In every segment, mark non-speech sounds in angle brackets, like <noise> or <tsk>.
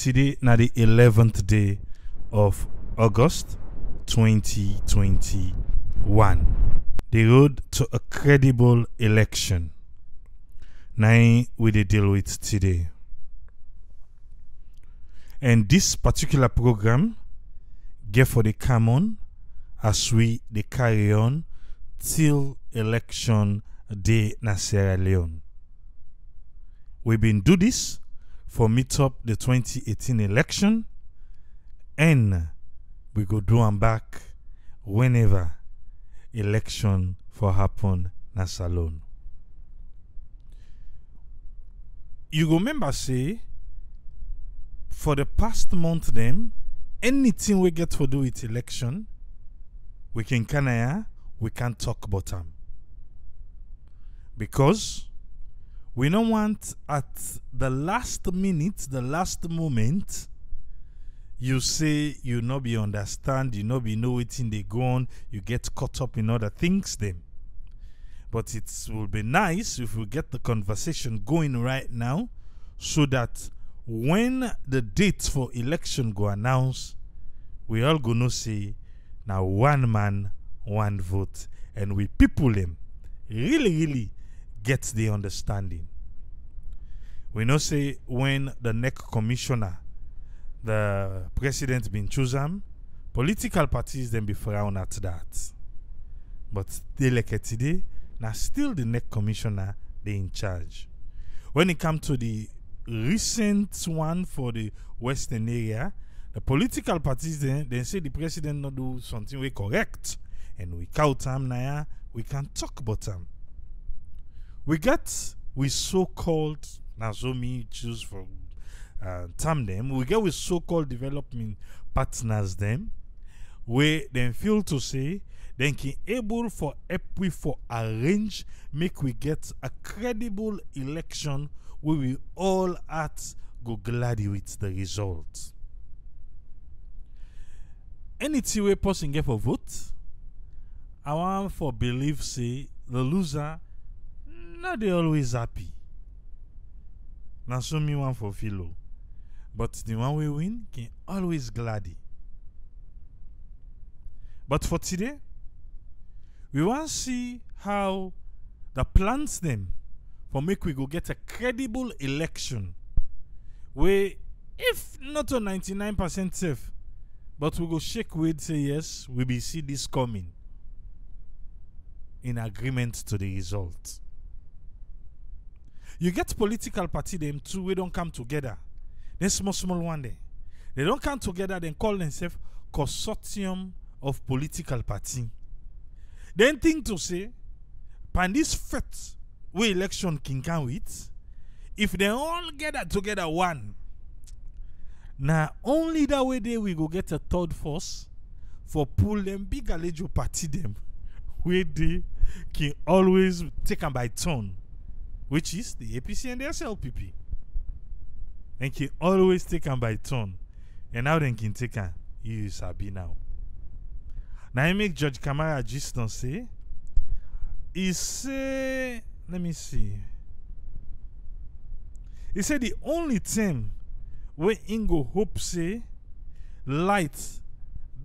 Today, na the 11th day of August 2021. The road to a credible election. Now, we dey deal with today. And this particular program get for the come on as we dey carry on till election day na Sierra Leone. We been do this for meet up the 2018 election and we go do am back whenever election for happen na Salone. You go remember say for the past month them anything we get to do with election we can kanaya we can talk about them because we don't want at the last minute the last moment you say you no be understand you no be know wetin dey go on you get caught up in other things then. but it will be nice if we get the conversation going right now so that when the date for election go announce we all go know say now one man one vote and we people them really really get the understanding. We know say when the NEC commissioner the president been choose am political parties then be frown at that. But they like it today now still the NEC commissioner they in charge. When it come to the recent one for the western area the political parties then they say the president not do something we correct. And we count am now we can talk about them we get with so-called Nazomi choose for uh, term them. We get with so-called development partners them where then feel to say then can able for help we for arrange make we get a credible election where we all at go glad with the result. Anything we person get for vote i want for believe say the loser not they always happy. Now so me one for feel o. But the one we win can always glady but for today we wan see how the plans them for make we go get a credible election wey if not a 99 percent safe but we go shake weight say yes we be see this coming in agreement to the result you get political party them too we don't come together. Then small small one day they don't come together then call themselves consortium of political party. Then thing to say pan this fet we election can come with if they all gather together one now only that way they we go get a third force for pull them big alejo party them <laughs> where they can always take them by turn which is the APC and the SLPP. And can always take by turn. And now they can take them. You sabi now. Now I make Judge Kamara just don't say. He say, let me see. He said the only thing where Ingo hope say light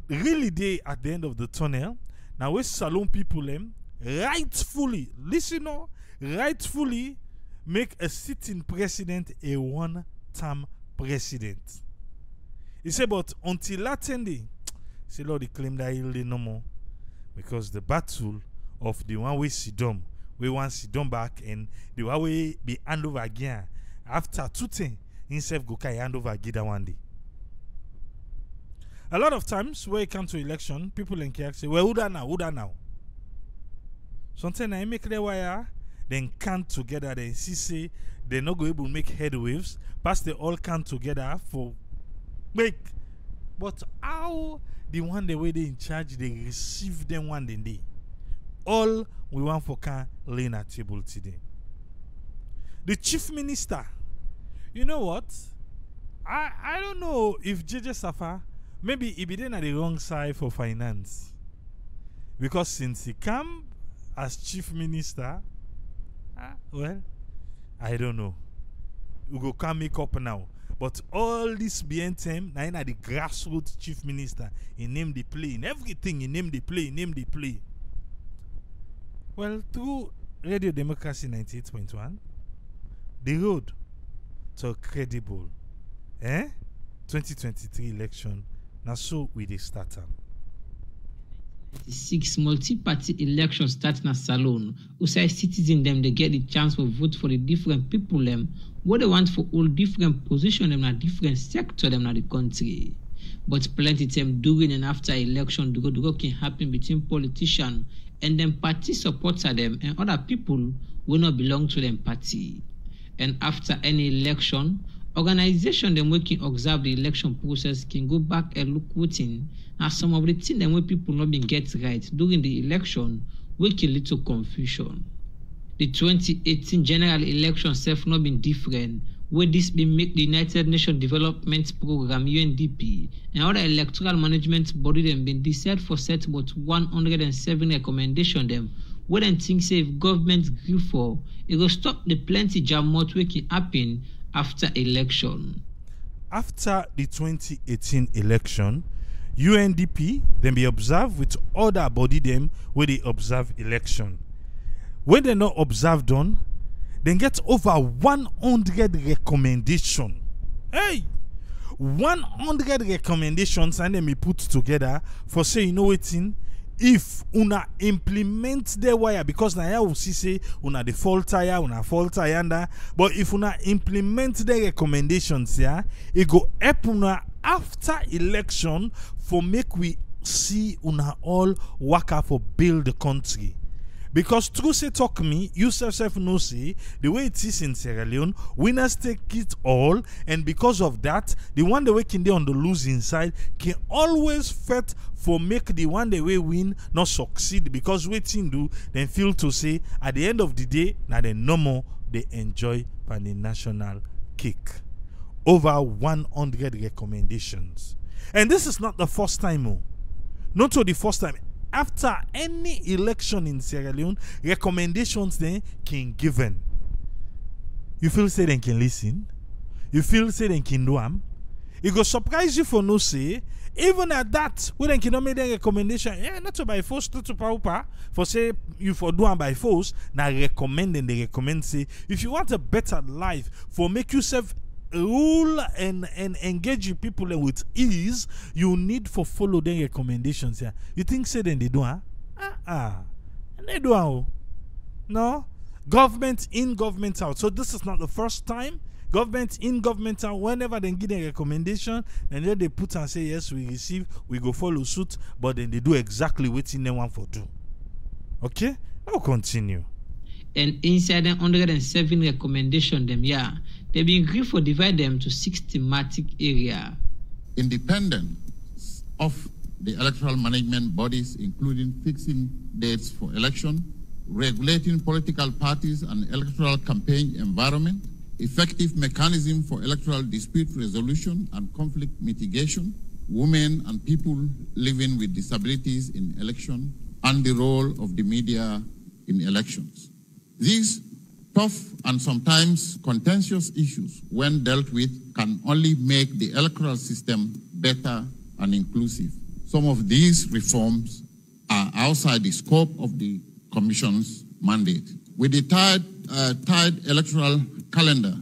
really day at the end of the tunnel. Now where Salone people them rightfully listen on rightfully make a sitting president a one-term president. He said, but until that day, say Lord, he claim that he'll no more. Because the battle of the one way Sidom, we want Sidom back and the one way be hand over again. After two things, himself go carry hand over again one day. A lot of times when it comes to election, people in Kyak say, well, who that now? Who that now? Sometimes I make the wire then come together then see say they not go able make head waves. Pass they all come together for make. But how the one the way they in charge they receive them one day day all we want for can lay at table today. The chief minister you know what? I i don't know if jj safa maybe he be then at the wrong side for finance. Because since he come as chief minister Ah, well, I don't know. We go can make up now. But all this BNTM, now the grassroots chief minister, he named the play. In everything, he named the play, he named the play. Well, through Radio Democracy 98.1, the road to a credible eh, 2023 election, now so we dey start. Six multi-party election starting na salone. Outside citizen them they get the chance to vote for the different people them, what they want for all different position dem na different sector them na the country. But plenty time during and after election dugo-dugo can happen between politician and dem party supporter them and other people will not belong to them party. And after any election organization wey can observe the election process can go back and look wetin na some of the things dem wey people no bin get right during the election can lead to confusion. The 2018 general election sef no bin different wey dis bin make the United Nations Development Programme UNDP and other electoral management body dem bin decide for set about 107 recommendation dem wey dem think say if government gree for e go stop the plenty jamot wey can happen after election. After the 2018 election, UNDP then be observed with other body them where they observe election. When they not observed on, then get over 100 recommendation. Hey! 100 recommendations and then be put together for say you know wetin if una implement the wire because na here we see say una dey fall tire una fall tire yanda but if una implement the recommendations yeah, e go help una after election for make we see una all waka for build the country because true say talk me you sef sef know say the way it is in sierra leone winners take it all and because of that the one dey wey can dey on the losing side can always fight for make the one dey way win not succeed. Because wetin do dem feel to say at the end of the day na the normal they enjoy by the national cake over 100 recommendations. And this is not the first time oh. Not to the first time after any election in Sierra Leone, recommendations then can given. You feel say they can listen? You feel say they can do am? It go surprise you for no say, even at that, we then cannot make the recommendation. Yeah, not to by force, not to pauper. For say you for do am by force, now recommend and they recommend say if you want a better life, for make yourself rule and and engage people with ease, you need for follow the recommendations Yeah. You think say then they do huh? Ah ah. And they do how? No. Government in, government out. So this is not the first time. Government in, government out. Whenever they give a recommendation, and then they put and say yes, we receive, we go follow suit, but then they do exactly what they want for do. Okay? I'll continue. and inside the 107 recommendation them yeah they been agree for divide them to six thematic area independence of the electoral management bodies, including fixing dates for election, regulating political parties and electoral campaign environment, effective mechanism for electoral dispute resolution and conflict mitigation, women and people living with disabilities in election, and the role of the media in elections. These tough and sometimes contentious issues, when dealt with, can only make the electoral system better and inclusive. Some of these reforms are outside the scope of the Commission's mandate. With the tied, uh, tied electoral calendar,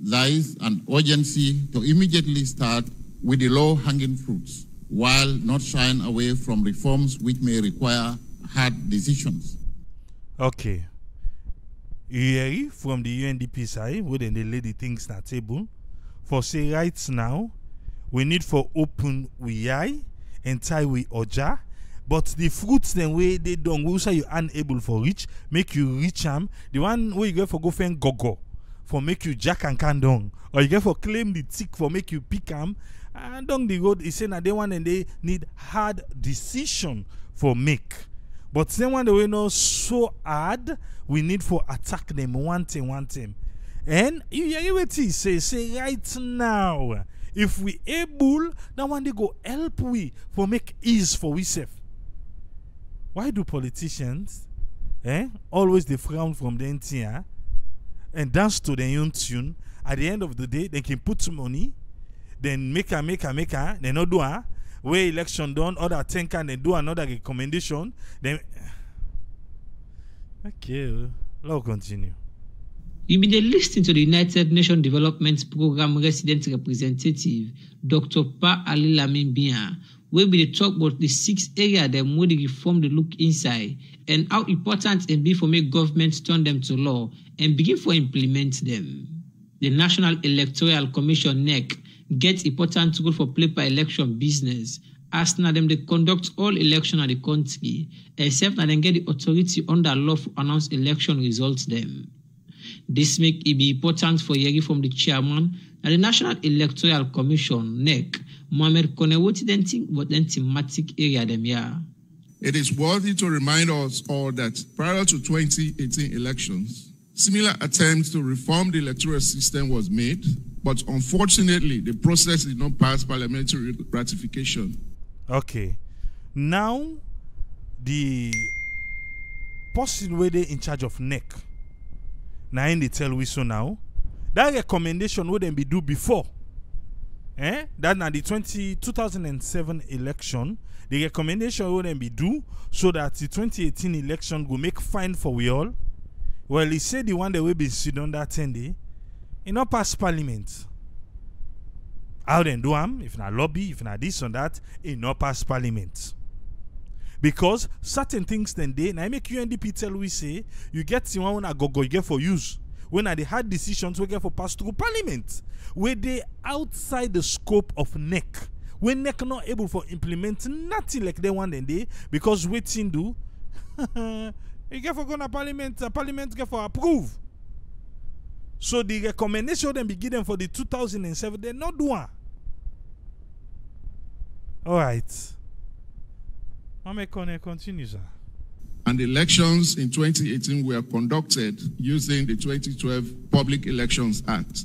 there is an urgency to immediately start with the low hanging fruits while not shying away from reforms which may require hard decisions. Okay. You from the UNDP side, where they lay the things on table. For say right now, we need for open we eye and tie we oja. But the fruits then way they don't we say you unable for reach, make you reach them. Um, the one where you get for go find gogo for make you jack and can. Or you get for claim the tick for make you pick them. And down the road, is saying that they want and they need hard decision for make. But then when they know so hard, we need for attack them one thing, one thing. And you hear what he say, say right now, if we able, now one they go help we for make ease for we self. Why do politicians eh, always they frown from the NTR and dance to their own tune at the end of the day, they can put money, then make a make a make a, they not do a where election done, other ten can they do another recommendation. Then eh. okay, oh. let's continue. You been dey lis ten to the United Nations Development Programme resident representative Dr. Pa Ali Lamin Beyai wey be dey talk about the six area that the reform dey look inside and how important e be for make government turn them to law and begin for implement them. The National Electoral Commission NEC get important role for play for election business as na dem conduct all election at the country except na dem get the authority under law to announce election results dem. This make it be important for hearing from the chairman and the National Electoral Commission NEC Mohamed Konneh wetin dem think about dem thematic area dem here. It is worthy to remind us all that prior to 2018 elections, similar attempts to reform the electoral system was made, but unfortunately, the process did not pass parliamentary ratification. Okay. Now the person where they in charge of NEC. Now in they tell we so now. That recommendation would then be due before. Eh? That now the 20, 2007 election, the recommendation would then be due so that the 2018 election will make fine for we all. Well, he said the one that will be sit on that 10 day. It no pass parliament. How then do am? If not lobby, if not this or that, it no pass parliament. Because certain things then they now make UNDP tell we say you get the one when go go you get for use. When are the hard decisions we get for pass through parliament. Where they outside the scope of NEC. When NEC not able for implement nothing like they want then they because waiting do <laughs> you get for go to parliament, uh, parliament get for approve. So the recommendation then be given for the 2007, they not do one. All right. Mame Konneh continue, sir. And elections in 2018 were conducted using the 2012 Public Elections Act.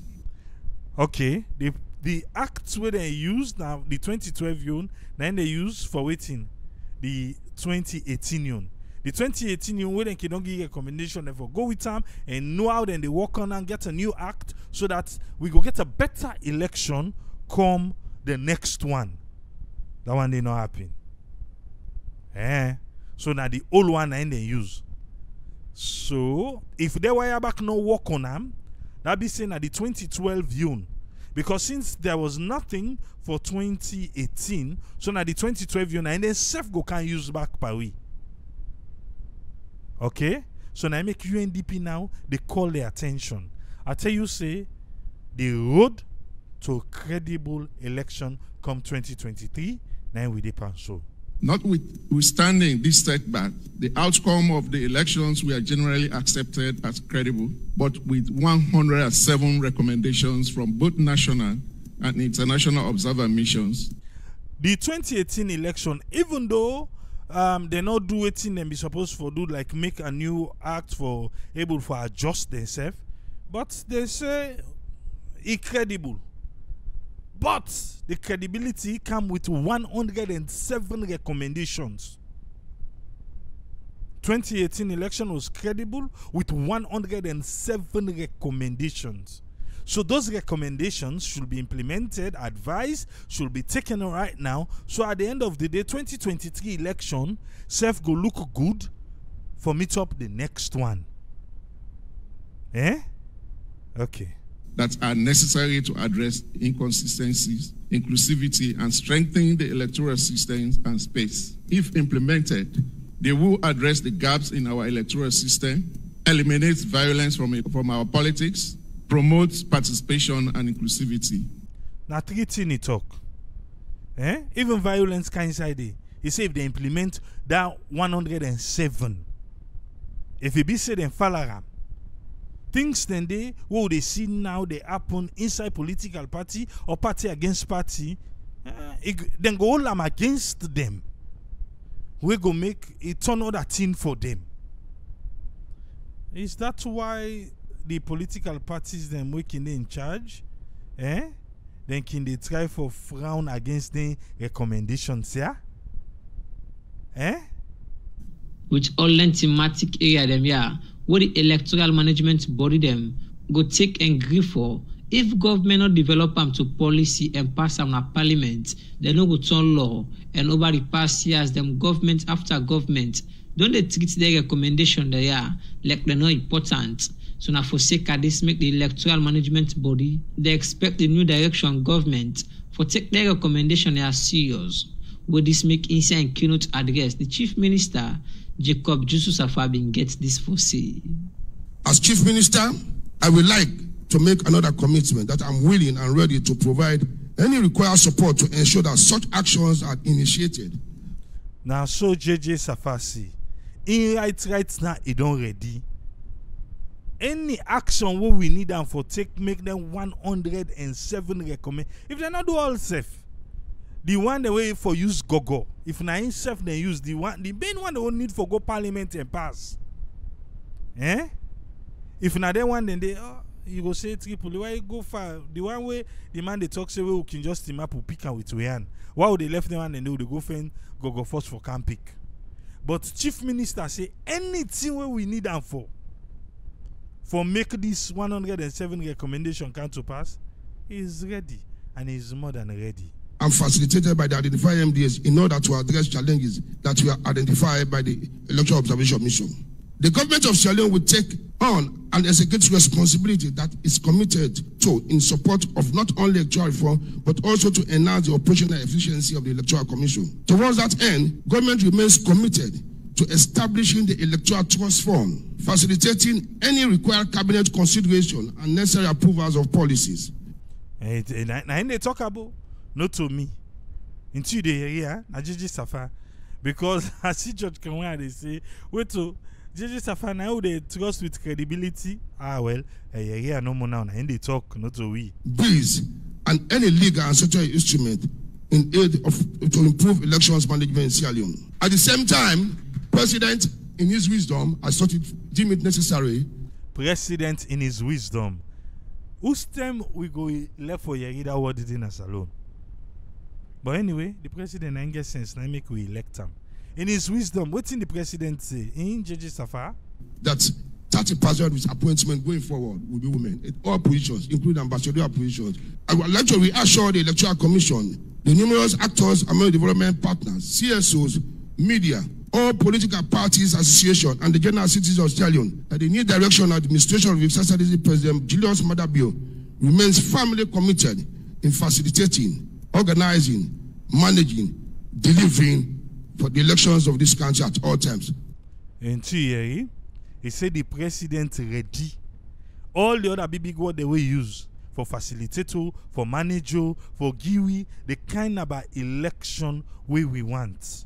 Okay. The the acts where they used now the 2012 union, then they use for waiting the 2018 union. The 2018 union where they can not give recommendation for go with them and know how then they work on and get a new act so that we go get a better election come the next one. That one they not happen. Eh? So now the old one and they use. So if they wire back no work on them, that be saying at the 2012 June. Because since there was nothing for 2018, so now the 2012 June and then self go can use back Paris. Okay? So now I make UNDP now, they call their attention. I tell you, say the road to credible election come 2023, now we depend so. Notwithstanding this setback, the outcome of the elections were generally accepted as credible, but with 107 recommendations from both national and international observer missions. The 2018 election, even though um, they not do anything and be supposed for do like make a new act for able for adjust themselves, but they say incredible. But the credibility come with 107 recommendations. 2018 election was credible with 107 recommendations. So those recommendations should be implemented, advised, should be taken right now. So at the end of the day, 2023 election, self go look good for meet up the next one. Eh? Okay that are necessary to address inconsistencies, inclusivity, and strengthen the electoral systems and space. If implemented, they will address the gaps in our electoral system, eliminate violence from, from our politics, promote participation and inclusivity. Now, three things talk. Eh? Even violence can inside it. He say if they implement that 107, if it be said in Falaram, things then they what they see now they happen inside political party or party against party uh, it, then go all them against them we go make a turn other thing for them is that why the political parties them waking in charge eh? Then can they try for frown against the recommendations yeah? Eh? Which all thematic area them yeah. What the electoral management body them go take and agree for. If government no develop am to policy and pass am na parliament they no go turn law. And over the past years them government after government don dey treat their recommendation dey are like dem no important so na for sake of dis make the electoral management body dey expect the new direction government for take their recommendation as serious wey dis make inside im keynote address the chief minister jacob jususafa bin get dis for say. As Chief Minister, I would like to make another commitment that I'm willing and ready to provide any required support to ensure that such actions are initiated. Now, so JJ Safasi, in right right now, it don't ready. Any action what we need them for take make them 107 recommend. If they not do all safe, the one the way for use gogo. If na himself they use the one, the main one they will need for go parliament and pass. Eh? If na that one then they oh, you go say triple why you go far the one way the man they talk say we can just team up pick am with we hand why would they left the one and they would go find go go first for can pick but chief minister say anything where we need them for for make this 107 recommendation come to pass is ready and is more than ready and facilitated by the identified MDS in order to address challenges that were identified by the Electoral Observation Mission. The government of Sierra Leone will take on and execute responsibility that is committed to in support of not only electoral reform, but also to enhance the operational efficiency of the Electoral Commission. Towards that end, government remains committed to establishing the Electoral Trust Fund, facilitating any required cabinet consideration and necessary approvals of policies. Eh, eh, na him dey talk about no to me until you dey hear na jeje safa because <laughs> i see george kanwa dey say wait to jeje safa na who dey trust with credibility ah well ẹyẹ hear no more now na him dey talk no to we. bills and any legal and statutory instrument in aid of to improve elections management in Sierra Leone. At the same time, President, in his wisdom, has thought it deem it necessary. President in his wisdom whose term we go left for yerida in as alone but anyway the president na get sense na make we elect him. in his wisdom what in the president say? In jeje safa that 30% of his appointment going forward will be women. In all positions, including ambassadorial positions. I would like to reassure the Electoral Commission, the numerous actors among development partners, CSOs, media, all political parties, associations, and the general citizens of Leone that the new direction the administration of Excellency President Julius Madabio remains firmly committed in facilitating, organizing, managing, delivering for the elections of this country at all times. nti yẹri he? Say the president ready. All the other big big word they will use for facilitator for manager for giwi the kind of election wey we want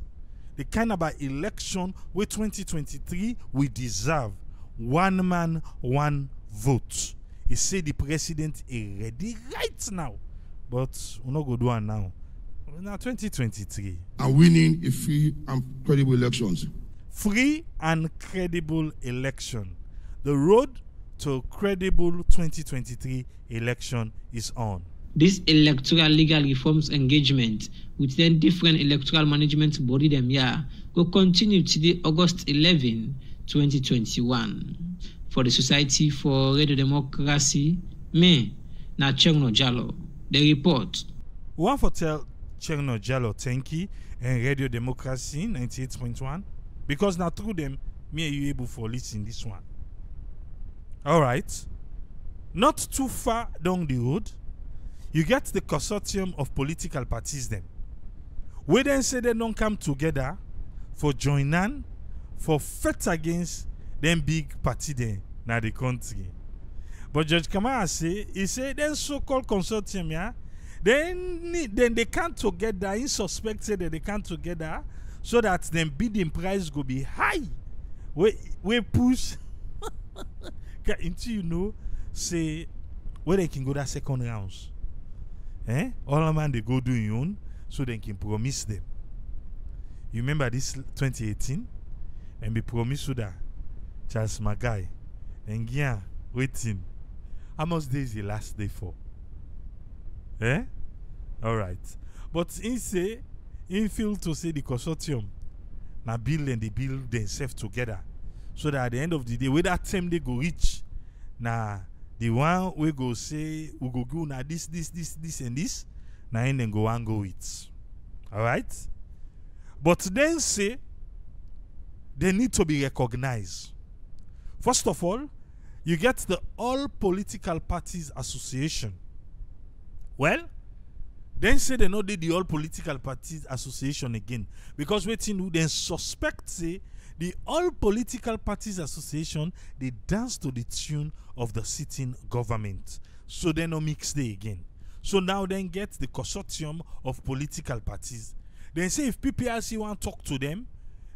the kind of election wey 2023 we deserve one man one vote he say the president is ready right now but we no go do am now na 2023 and winning a free and credible elections. free and credible election. The road to credible 2023 election is on. This electoral legal reforms engagement with then different electoral management body them here go continue to the August 11, 2021. For the Society for Radio Democracy, me, na Cherno Jalo. The report. Want to tell Cherno Jalo thank you and Radio Democracy 98.1 because now through them, me and you able for listening this one. All right. Not too far down the road, you get the consortium of political parties then. We then say they don't come together for join on for fight against them big party then na the country. But Judge Kamara say he say then so-called consortium, yeah, then then they come together. He suspected that they come together so that then bidding price go be high. We we push <laughs> until you know say where they can go that second rounds. Eh? All man they go do your own so they can promise them. You remember this 2018? And be promised to that Charles Margai and yeah, waiting. How much days the last day for? Eh? Alright. But he say he feel to say the consortium na build and they build themselves together. So that at the end of the day, where that time they go reach, na The one we go say we go go now this, this, this, this, and this. Then go and go it. Alright? But then say they need to be recognized. First of all, you get the All Political Parties Association. Well, then say they no did the All Political Parties Association again. Because waiting who then suspect say the All Political Parties Association they dance to the tune of the sitting government. So they no mix they again. So now then get the consortium of political parties. Then say if PPRC want talk to them,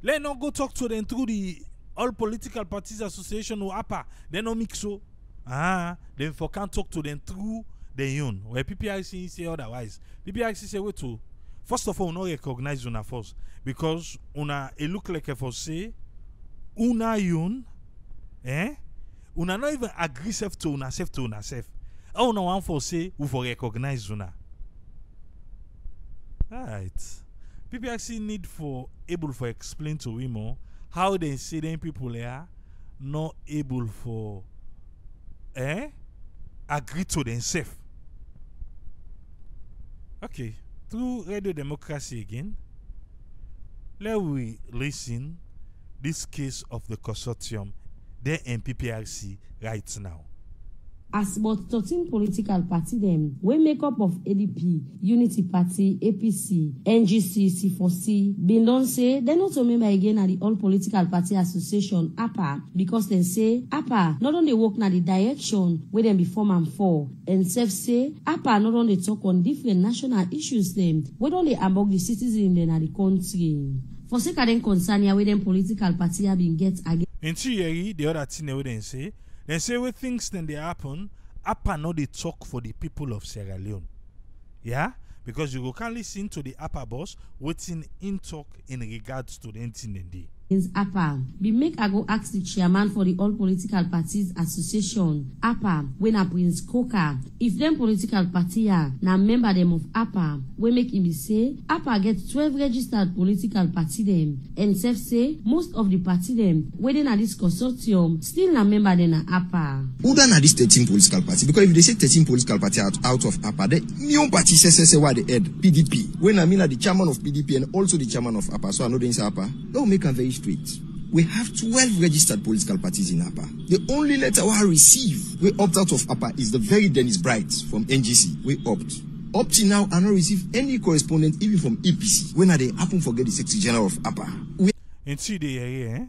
let not go talk to them through the All Political Parties Association or APA. They no mix so. Ah, then for can't talk to them through the UN. Where PPRC say otherwise. PPRC say wait to. First of all, we not recognize una first because una it look like a for say una yun, eh? Una not even agree self to una self to una self. Oh, no, I'm for say we for recognize una. Right. PPRC need for able for explain to we more how they say them people are not able for eh agree to themselves. Okay, through radio democracy again, let we listen this case of the consortium, the NPPRC right now. As about thirteen political party dem wey make up of adp unity party apc ngc c4c bin don say dem no to member again na di all political party association apa because dem say apa no don dey work na di direction wey dem be form am for and sef say apa no don dey talk on different national issues dem wey don dey among di citizens dem na di kontri for sake of dem concern wey dem political party bin get against. Into yeri, the other thing they would say, they say when things then they happen, APA no they talk for the people of Sierra Leone. Yeah? Because you go can listen to the upper boss waiting in talk in regards to the thing they dey. APA bin make I go ask the chairman for the All Political Parties Association APA when na Prince Coker if dem political party ya na member them of APA wey make im be say APA get twelve registered political party dem and sef say most of the party wey dey na dis consortium still na member dem na APA. Uda na this 13 political party because if they say 13 political party out, out of APA, the new party say say say why the head PDP. When I mean are the chairman of PDP and also the chairman of APA, so I know they say APA. Don't make them very straight. We have 12 registered political parties in APA. The only letter we receive, we opt out of APA is the very Dennis Bright from NGC. We opt. Up till now, I not receive any correspondence even from EPC. When are they happen forget the Secretary General of APA? We Into the area,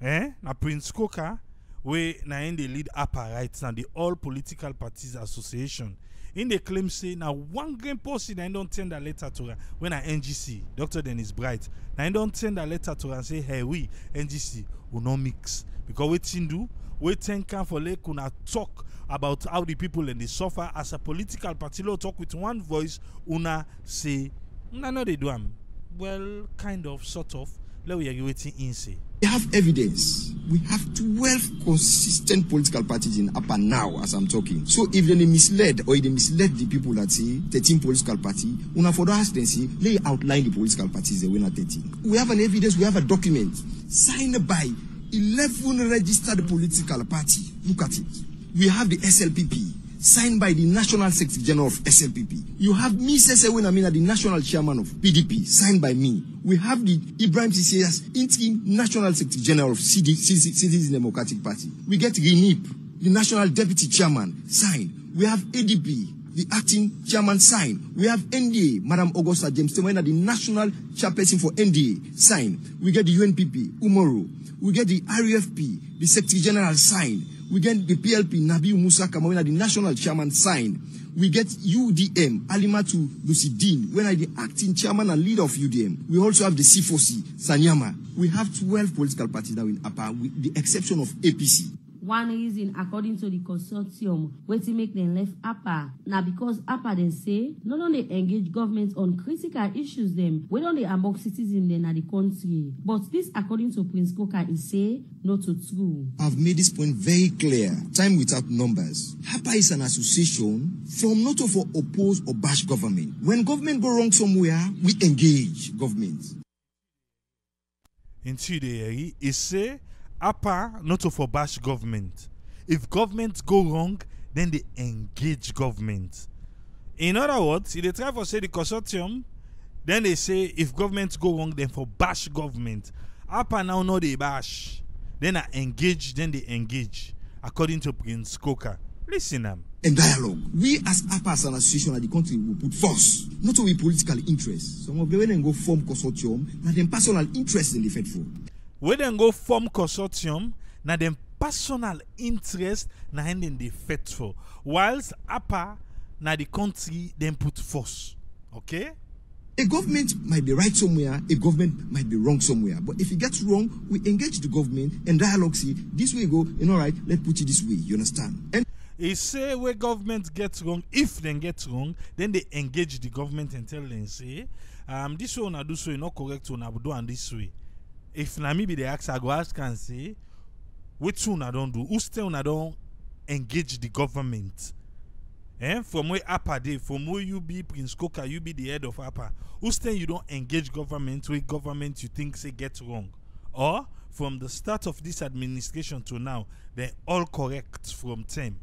eh? Eh? Na Prince Coker, we na in the lead APA right now, the All Political Parties Association. In the claim say na one green policy na don't send a letter to her when I NGC, Dr. Dennis Bright. Na don't send a letter to and say, hey, we NGC will not mix. Because wetin do, we ten can for like una talk about how the people and they suffer as a political party lo talk with one voice, una say, una no they do am. Well, kind of, sort of. Let we wetin in say. We have evidence. We have 12 consistent political parties in APA now as I'm talking. So if they misled or they misled the people that say 13 political party, una for ask them say, they outline the political parties they win at 13. We have an evidence, we have a document signed by 11 registered political party. Look at it. We have the SLPP signed by the National Secretary General of SLPP. You have me, Sese Amina, the National Chairman of PDP, signed by me. We have the Ibrahim Sisias, interim National Secretary General of CD, Citizen Democratic Party. We get RENIP, the National Deputy Chairman, signed. We have ADP, the acting chairman signed. We have NDA, Madam Augusta James Temena, the national chairperson for NDA, signed. We get the UNPP, Umoru. We get the RUFP, the Secretary General signed. We get the PLP, Nabil Musa Kamawina, the national chairman signed. We get UDM, Alimatu Lucidine, when I the acting chairman and leader of UDM. We also have the C4C, Sanyama. We have 12 political parties now in APA, with the exception of APC. One reason according to the consortium wetin make dem left apa na because apa dem say no don dey engage government on critical issues dem wey don dey among citizens dem na the country but this according to prince coker e say no to true. I've made this point very clear, time without numbers. HAPA is an association from not to for oppose or bash government. When government go wrong somewhere, we engage government. In the area, he say APA not to bash government. if government go wrong then they engage government in other words if dey try for say the consortium then they say if government go wrong then for bash government apa now know dey bash then I engage then they engage according to prince coker listen am. and dialogue. We as APA as an association at the country will put force, not only political interest. Some of them when they go form consortium, now them personal interest in the Fed for. Wey dem go form consortium na dem personal interest na im dem dey fight for whilst apa na the country dem put force okay A government might be right somewhere, a government might be wrong somewhere. But if it gets wrong, we engage the government and dialogue. See, this way go, you know, right? Let's put it this way. You understand? And e say where government gets wrong if dem get wrong then they engage the government and tell them, say um, this way una do so you no correct una do am this way if na me be the ask i go ask am say wetin una don do? Who still una don engage the government? Eh? From where apa dey from where you be prince coker you be the head of apa who still you don't engage government wey government you think say get wrong? Or from the start of this administration to now dem all correct from term.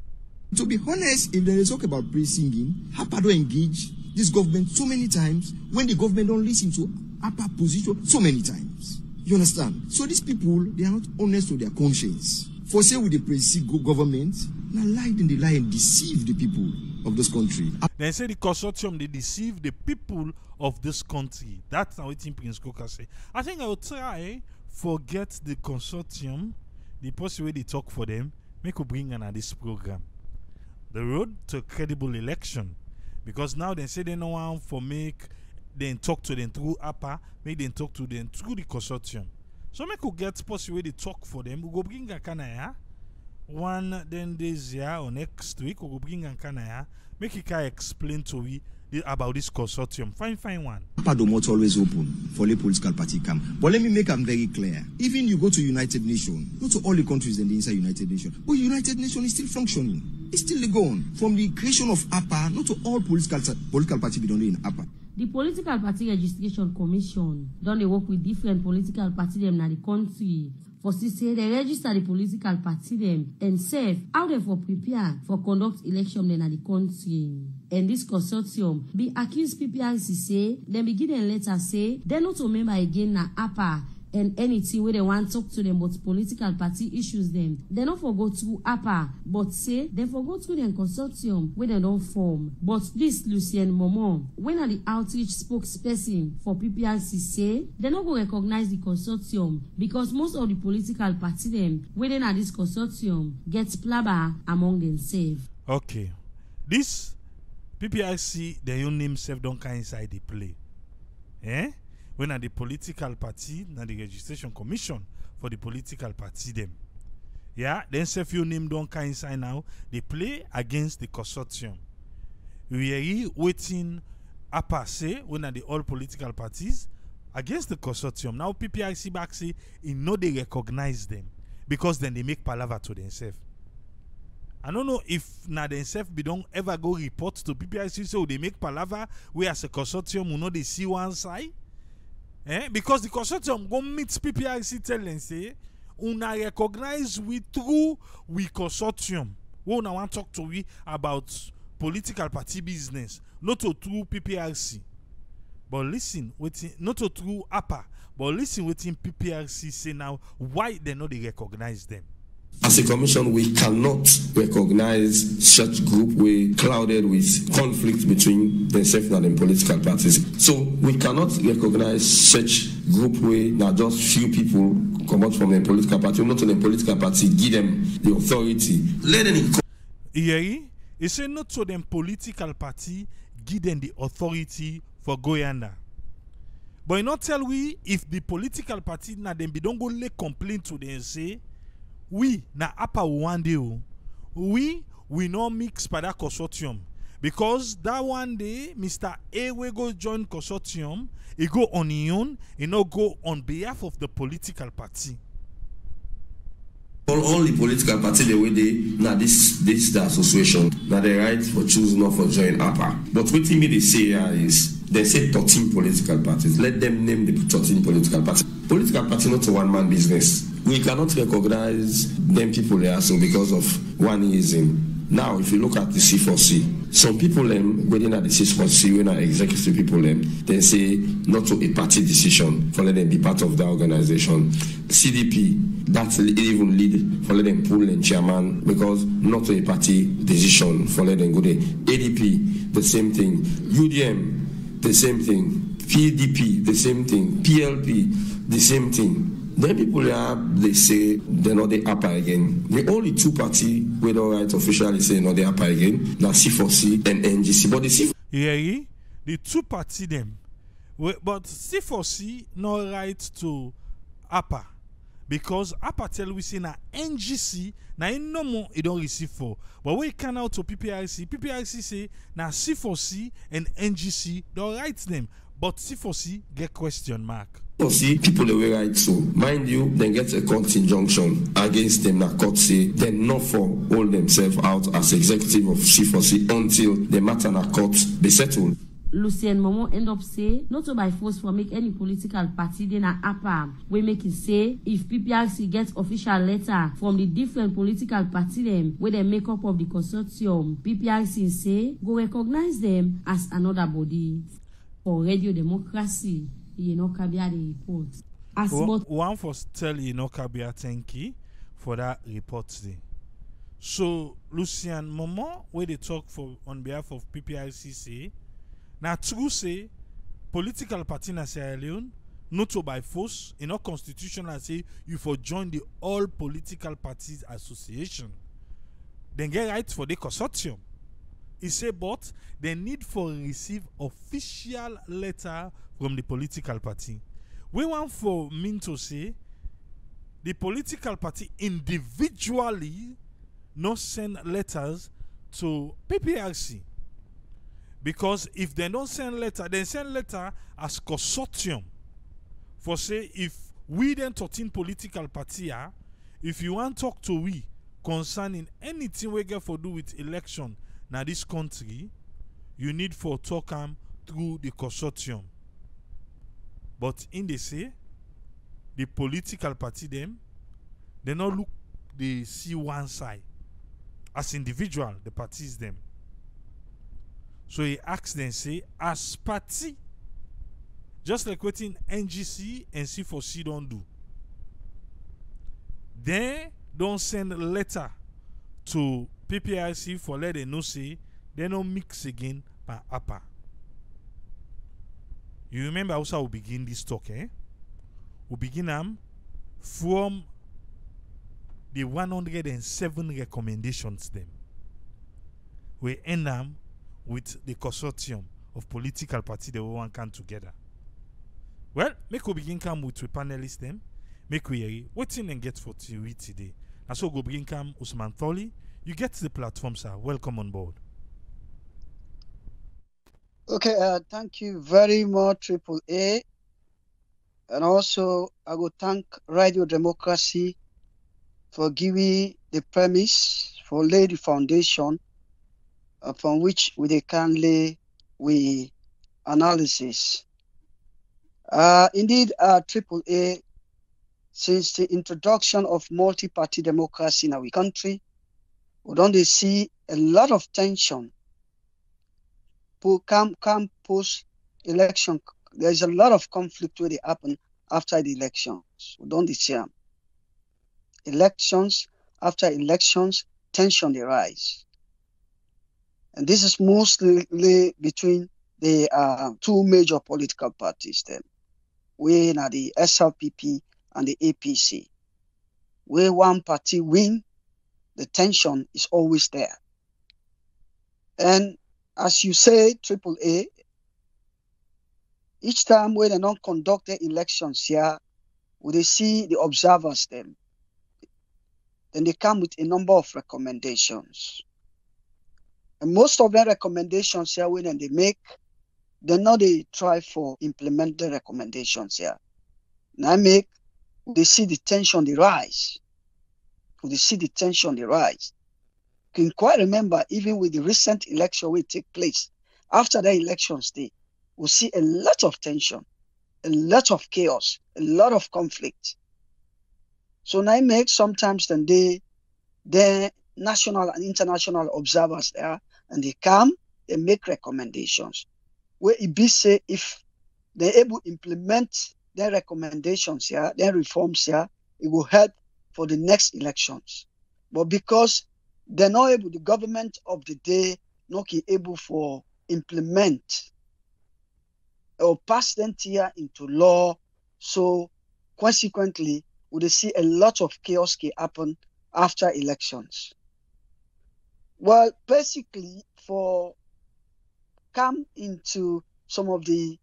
To be honest, if there is talk about praise singing, APA don't engage this government so many times when the government don't listen to APA position so many times. You understand? So these people, they are not honest to their conscience. For say with the praise government, now lie then they lie and deceive the people of this country. dem say the consortium they deceive the people of this country that's na wetin prince coker say i think i will try forget the consortium the person wey dey talk for them make we bring na this program the road to credible election because now they say they no wan for make dem talk to dem through apa make dem talk to dem through the consortium so make we get wey dey talk for them we go bring akanaya one then days here or next week we go bring akanaya make he can explain to we about this consortium fine fine one APA do not always open for the political party camp. But let me make them very clear. Even you go to United Nations, not to all the countries in the inside United Nations, but United Nations is still functioning. It's still going. From the creation of APA, not to all political political party be done in APA. Di political party registration commission don dey work with different political party dem na di kontri for see say dem register di political party dem and sef how dem for prepare for conduct election dem na di kontri and dis consortium bin accuse pprc say dem bin give dem letter say dem no to member again na apa and anything wey dem wan talk to dem about political party issues dem no for go through apa but say dem for go through dem consortium wey dem don form. But dis lucien momo wey na di outreach spokesperson for pprc say dem no go recognise di consortium because most of di political party wey dey na dis consortium get plaba among themselves. okay. This ppic dem own name sef don come inside the play. Eh wey na the political party na the registration commission for the political party dem yeah dem sef your name don come inside now dey play against the consortium. We hear wetin apa say wey na the all political parties against the consortium. Now ppic back say e no dey recognise dem because dem dey make palava to themselves. I don't know if na themselves be don ever go report to PPIC say we dey make palava wey as a consortium we no dey see one side. Eh? Because the consortium go meet PPIC tell dem say una recognize we through we consortium wey una wan talk to we about political party business not to through PPIC. But listen wetin not to through APA but listen wetin PPIC say now why dem no dey recognize dem. As a commission, we cannot recognize such group we clouded with conflict between the themselves and political parties. So we cannot recognize such group where now just few people come out from the political party, not to the political party, give them the authority. Let them Iyeri, e say no to dem political party give them the authority for go yanda. But e no tell we if the political party na dem be don go lay complaint to them say we na apa wan dey o we we no mix that consortium because that one day mr a wey go join consortium e go on im own e no go on behalf of the political party. All, all the political party the way they now this this the association now the right for choose not for join APA. But what me they say here is they say 13 political parties. Let them name the 13 political parties. Political party not a one man business. we cannot recognize them people there so because of one reason. Now, if you look at the C4C, some people um, within at the C4C, when are executive people, um, they say not to a party decision for let them be part of the organization. CDP, that's even lead for let them pull and chairman because not to a party decision for let them go there. ADP, the same thing. UDM, the same thing. PDP, the same thing. PLP, the same thing. Then people are, they say they're not the upper again. The only two party we don't right officially say not the upper again, now C4C and NGC. But the C Yeah, the two party them. But C4C no right to upper because upper tell we say na NGC na in no more it don't receive for. But we can out to PPRC. PPRC say na C4C and NGC don't write them. But C4C get question mark. C4C people they were right so. Mind you, then get a court injunction against them. Now court say then not for hold themselves out as executive of C4C until the matter na court be settled. lucien momo end up say not to by force for make any political party dey na apam we make it say if pprc get official letter from the different political party dem wey dem make up of the consortium pprc say go recognise them as another body for radio democracy iyenokabia dey report as but one for tell Inokabia thank you for that report today. So Lucian Momo, where they talk for on behalf of PPIC say, now true say political party na Sierra Leone, not to by force, in our constitution I say you for join the all political parties association. Then get right for the consortium. He say but they need for receive official letter from the political party. We want for mean to say the political party individually not send letters to PPRC. Because if they don't send letter, they send letter as consortium. For say if we then 13 political party are, if you want talk to we concerning anything we get for do with election now this country, you need for talk am through the consortium. But in they say, the political party them, they not look they see one side. As individual, the parties them. So he asks them, say, as party, just like what in NGC and C4C don't do. They don't send letter to PPRC for let them know say they don't mix again by upper. You remember also we begin this talk, eh? We begin um, from the 107 recommendations them. We end them with the consortium of political party that we want come together. Well, make we begin come with the panelists them. Make we hear what's in and get for TV today. And so go begin come Usman Tholi. You get to the platform, sir. Welcome on board. Okay, uh, thank you very much, Triple A. And also, I will thank Radio Democracy for giving the premise, for lay the foundation upon which we can lay we analysis. Uh, indeed, uh, Triple A, since the introduction of multi-party democracy in our country, we don't they see a lot of tension? Come come post election there's a lot of conflict where they happen after the elections. We don't see am. elections after elections tension they rise. And this is mostly between the uh, two major political parties then. We are the slpp and the apc where one party win the tension is always there and as you say, Triple A, each time when they don't conduct the elections here, we they see the observers them. Then they come with a number of recommendations. And most of their recommendations here, when they make, then know they try for implement the recommendations here. Now make they see the tension they rise. They see the tension they rise can quite remember, even with the recent election will take place, after the elections day, we'll see a lot of tension, a lot of chaos, a lot of conflict. So now make sometimes then they the national and international observers there and they come, they make recommendations. Where it be say if they're able to implement their recommendations here, their reforms here, it will help for the next elections. But because they're not able, the government of the day not able for implement or pass them here into law. So consequently, we see a lot of chaos can happen after elections. Well, basically, for come into some of the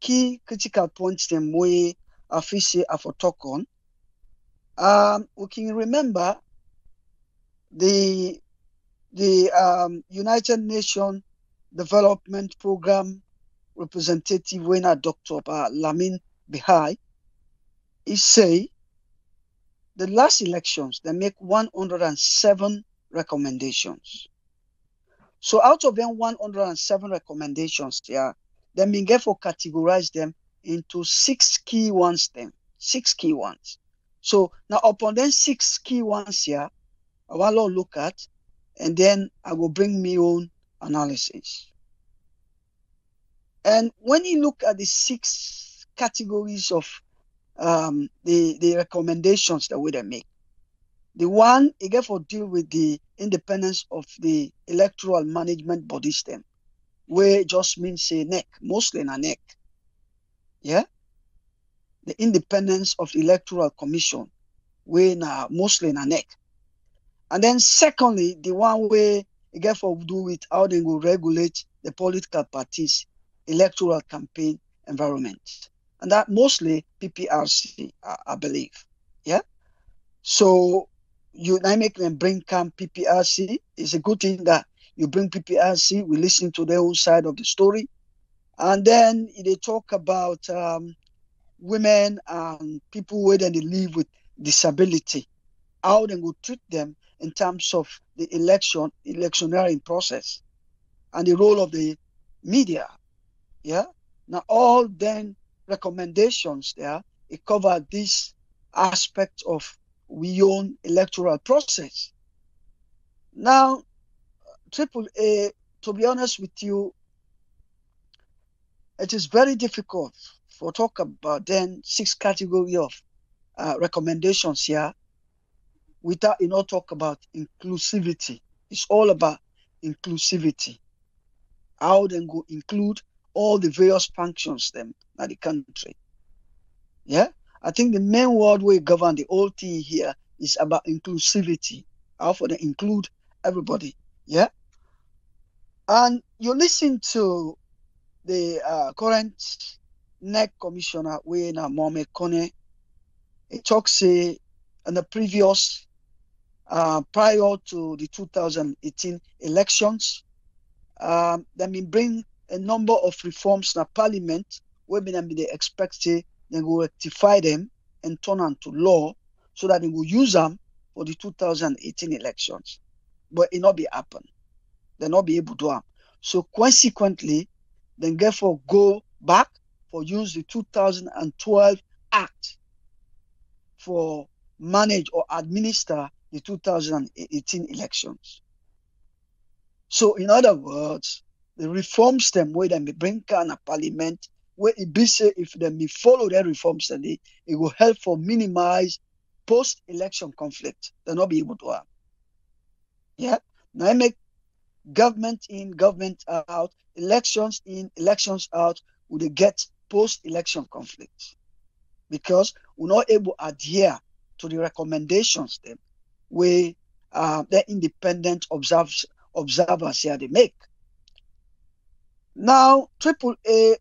key critical points them we officially have talk on, um, we can remember the the um, United Nations Development Program representative winner Dr. Lamin Beyai, he say the last elections they make 107 recommendations. So out of them 107 recommendations, yeah, then for categorize them into six key ones them. Six key ones. So now upon them six key ones here, I to look at and then I will bring my own analysis. And when you look at the six categories of um, the, the recommendations that we make, the one, again, for deal with the independence of the electoral management body system, where just means say NEC, mostly in a NEC. Yeah? The independence of the electoral commission, where now mostly in a NEC. And then secondly, the one way again for do with how they will regulate the political parties' electoral campaign environment. And that mostly PPRC, I, I believe. Yeah. So you now make them bring camp PPRC. It's a good thing that you bring PPRC. We listen to their own side of the story. And then they talk about um, women and people where they live with disability, how they will treat them in terms of the election, electioneering process, and the role of the media. Yeah. Now all then recommendations there it cover this aspect of we own electoral process. Now, Triple A, to be honest with you, it is very difficult for talk about then six category of uh, recommendations here without you know talk about inclusivity. It's all about inclusivity. How then go include all the various functions them at the country. Yeah? I think the main word we govern the whole thing here is about inclusivity. How for them include everybody. Yeah? And you listen to the uh, current NEC commissioner, Wayne Mohamed Konneh, he talks say in the previous uh, prior to the 2018 elections. Um, been bring a number of reforms in parliament where they they expect they will rectify them and turn them to law so that they will use them for the 2018 elections. But it not be happen. They not be able to do So consequently, then therefore go back for use the 2012 Act for manage or administer the 2018 elections. So, in other words, the reforms them where they may bring kind of parliament where it be say if they may follow their reforms then it, it will help for minimize post-election conflict. They'll not be able to have. Yeah. Now I make government in, government out, elections in, elections out, would they get post-election conflict? Because we're not able to adhere to the recommendations that where uh, the independent observers, observers here they make. Now, Triple A,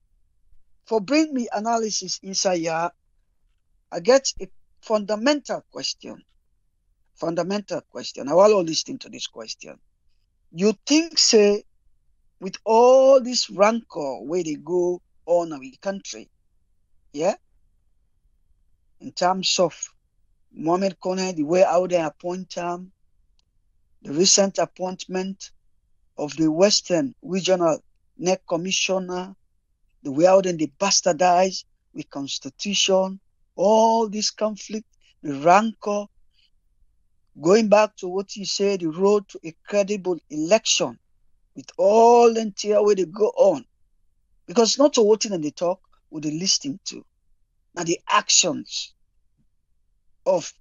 for bring me analysis inside here, I get a fundamental question. Fundamental question. I will all listen to this question. You think, say, with all this rancor where they go on our country, yeah, in terms of Mohamed Konneh, the way how they appoint him, the recent appointment of the Western Regional NEC Commissioner, the way how then they bastardize with constitution, all this conflict, the rancor, going back to what you said, the road to a credible election with all the entire way they go on. Because not to voting and they talk, with the listening to. Now the actions of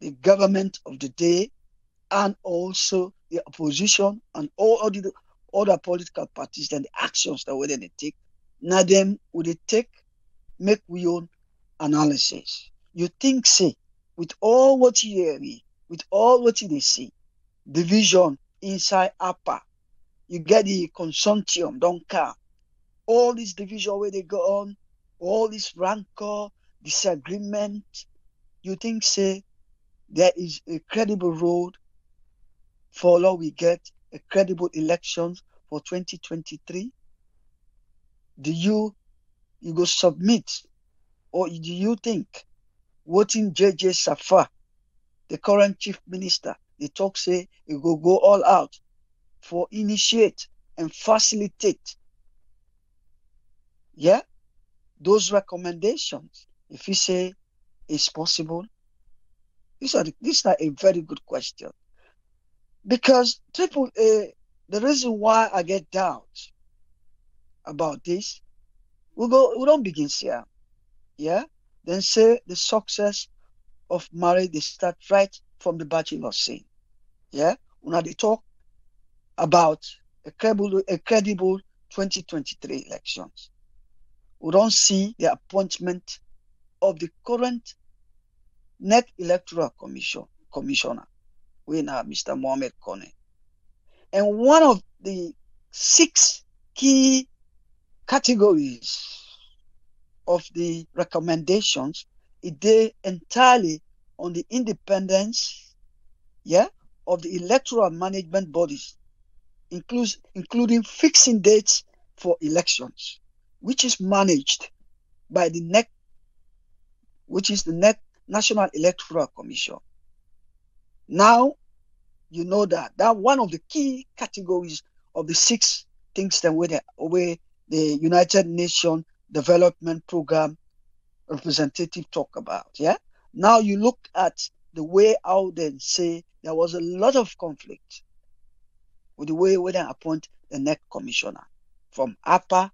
the government of the day and also the opposition and all the other political parties and the actions that whether they take. Now them would they take, make we own analysis. You think say, with all what you hear, with all what you see, division inside upper, you get the consortium, don't count. All this division where they go on, all this rancor, disagreement, you think say there is a credible road for law we get a credible elections for 2023? Do you you go submit or do you think voting JJ Saffa, the current chief minister, they talk say he go go all out for initiate and facilitate yeah? Those recommendations if you say it's possible these are these are a very good question. Because triple a eh, the reason why i get doubts about this we go we don't begin here. Yeah? Then say the success of marriage they start right from the bachelor scene yeah? When they talk about a credible a credible 2023 elections we don't see the appointment of the current NEC Electoral Commission Commissioner, we now Mr. Mohamed Konneh. And one of the six key categories of the recommendations is they entirely on the independence, yeah, of the electoral management bodies, includes including fixing dates for elections which is managed by the NEC, which is the NEC National Electoral Commission. Now, you know that that one of the key categories of the six things that where the, the United Nations Development Program representative talk about. Yeah. Now you look at the way how they say there was a lot of conflict with the way where they appoint the NEC commissioner from APA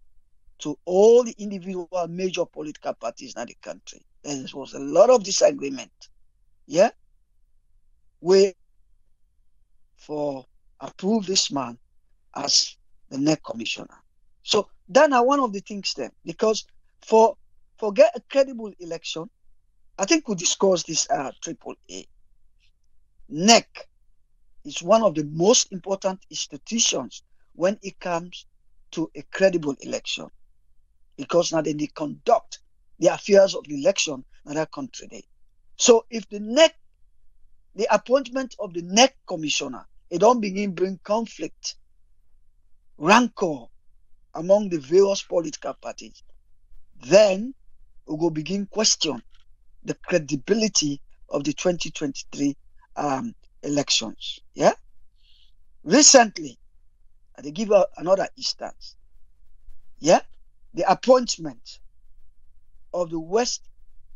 to all the individual major political parties in the country. There was a lot of disagreement. Yeah? We for approve this man as the next commissioner. So that are one of the things then, because for for get a credible election, I think we discussed this uh triple A. NEC is one of the most important institutions when it comes to a credible election because now they conduct the affairs of the election in that country. Day. So if the NEC, the appointment of the NEC commissioner, it don't begin bring conflict, rancor among the various political parties, then we will begin question the credibility of the 2023 um, elections. Yeah. Recently, I give another instance. Yeah, the appointment of the West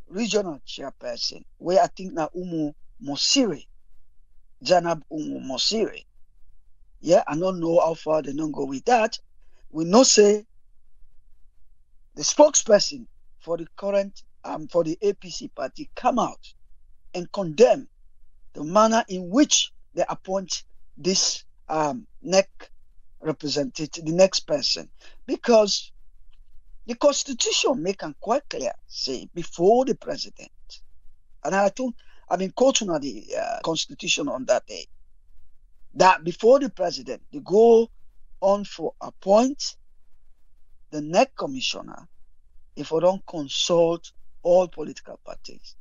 Regional Chairperson, where I think now Umu Mosiri, Janab Umu Mosiri. Yeah, I don't know how far they don't go with that. We know say the spokesperson for the current um for the APC party come out and condemn the manner in which they appoint this um NEC representative, the next person, because the Constitution make it quite clear, say, before the president. And I think I've been quoting the uh, Constitution on that day, that before the president, they go on for appoint the next commissioner if we don't consult all political parties.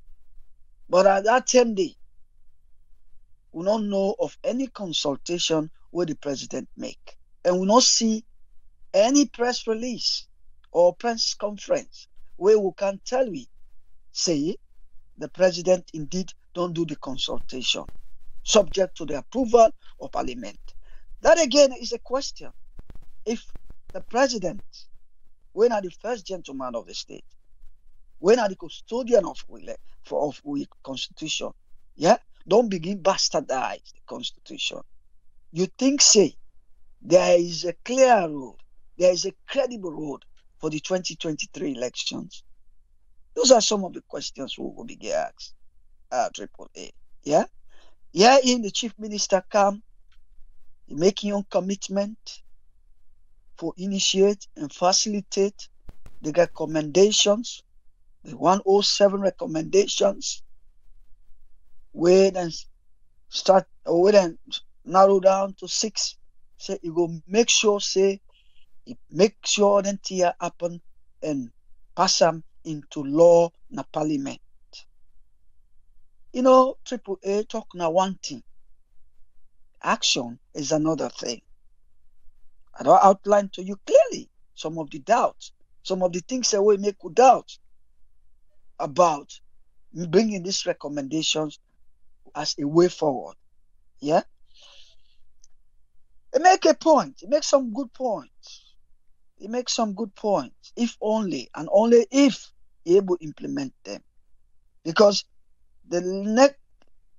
But at that same day, we don't know of any consultation where the president make. And we don't see any press release or press conference where we can tell we say the president indeed don't do the consultation subject to the approval of parliament that again is a question if the president when are the first gentleman of the state when are the custodian of we of we constitution. Yeah, don't begin bastardize the constitution. You think say there is a clear road, there is a credible road for the 2023 elections. Those are some of the questions we will be asked. Uh, Triple A. Yeah, yeah. In the chief minister come, making your commitment for initiate and facilitate the recommendations, the 107 recommendations, where then start or then narrow down to six. Say you go make sure say it make sure then tear happen and pass them into law na parliament. You know, Triple A talk now one thing. Action is another thing. I don't outline to you clearly some of the doubts, some of the things that we make doubt about bringing these recommendations as a way forward. Yeah? It make a point. It makes some good points. It makes some good points, if only and only if able to implement them. Because the NEC,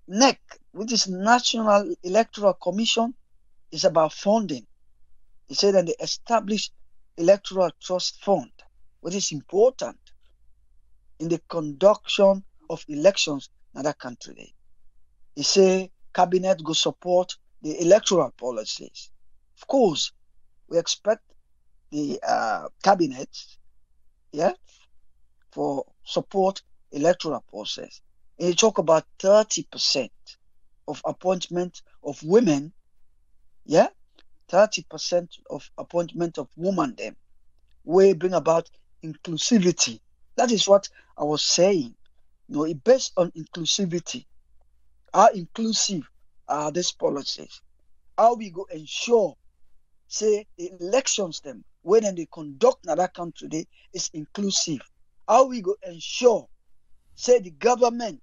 NEC, which is National Electoral Commission, is about funding. He said that they established electoral trust fund, which is important in the conduction of elections in that country. He say cabinet go support the electoral policies. Of course, we expect the uh, cabinet, yeah, for support electoral process. And he talk about 30% of appointment of women, yeah, 30% of appointment of women them will bring about inclusivity. That is what I was saying. You know, it based on inclusivity. How inclusive are these policies? How we go ensure, say, elections them when they conduct that country today is inclusive. How we go ensure, say, the government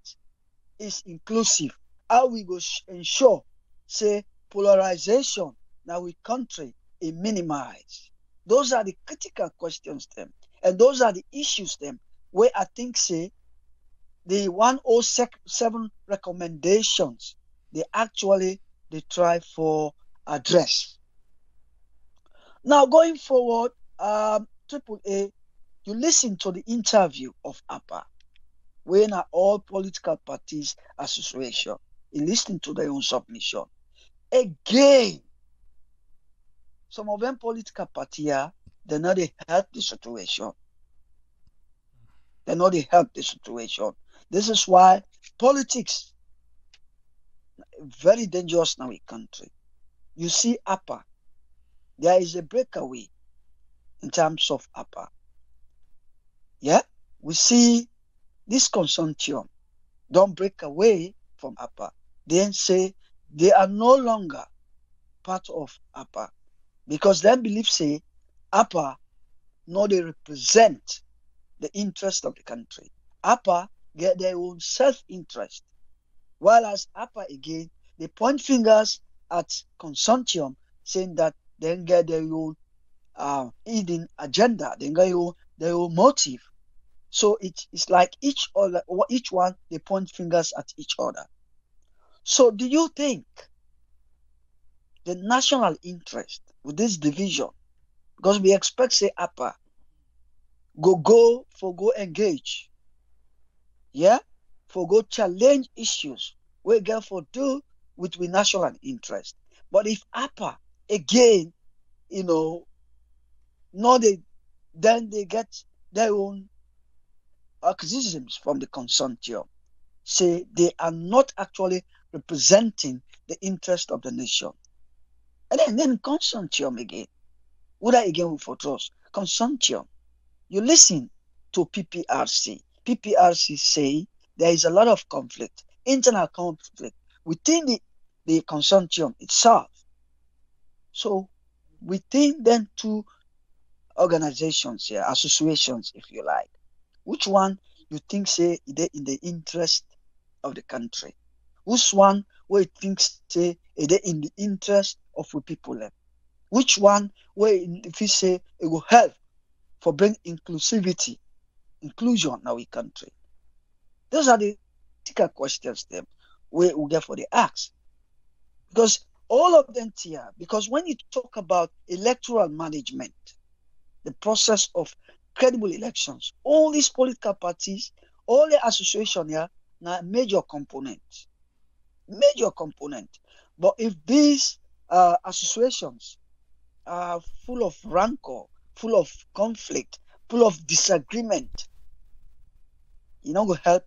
is inclusive. How we go ensure, say, polarization now we country is minimized. Those are the critical questions them. And those are the issues them where I think say the 107 recommendations they actually they try for address. Now going forward, um, A, you listen to the interview of APA, when are all political parties association. You listening to their own submission. Again, some of them political party here, they know they help the situation. They know they help the situation. This is why politics very dangerous now in country. You see upper, there is a breakaway in terms of upper. Yeah, we see this consortium don't break away from upper. Then say they are no longer part of upper because their believe say upper no they represent the interest of the country. Upper get their own self-interest. While as upper again, they point fingers at consortium saying that they get their own uh, hidden agenda, then get their own, their own motive. So it, it's like each other, each one they point fingers at each other. So do you think the national interest with this division, because we expect say upper go go for go engage, yeah, for go challenge issues we get for do with we national interest. But if upper again, you know, no they then they get their own acquisitions from the consortium. Say they are not actually representing the interest of the nation. And then, then consortium again. What I again for trust? Consortium. You listen to PPRC. PPRC say there is a lot of conflict, internal conflict within the, the consortium itself. So within them two organizations here, associations, if you like, which one you think say they in the interest of the country? Which one where you think say they in the interest of the people? Which one where if you say it will help for bring inclusivity inclusion in our country? Those are the critical questions them we we get for the ask. Because all of them here, because when you talk about electoral management, the process of credible elections, all these political parties, all the association here, now major component. Major component. But if these uh, associations are full of rancor, full of conflict, full of disagreement, you know, will help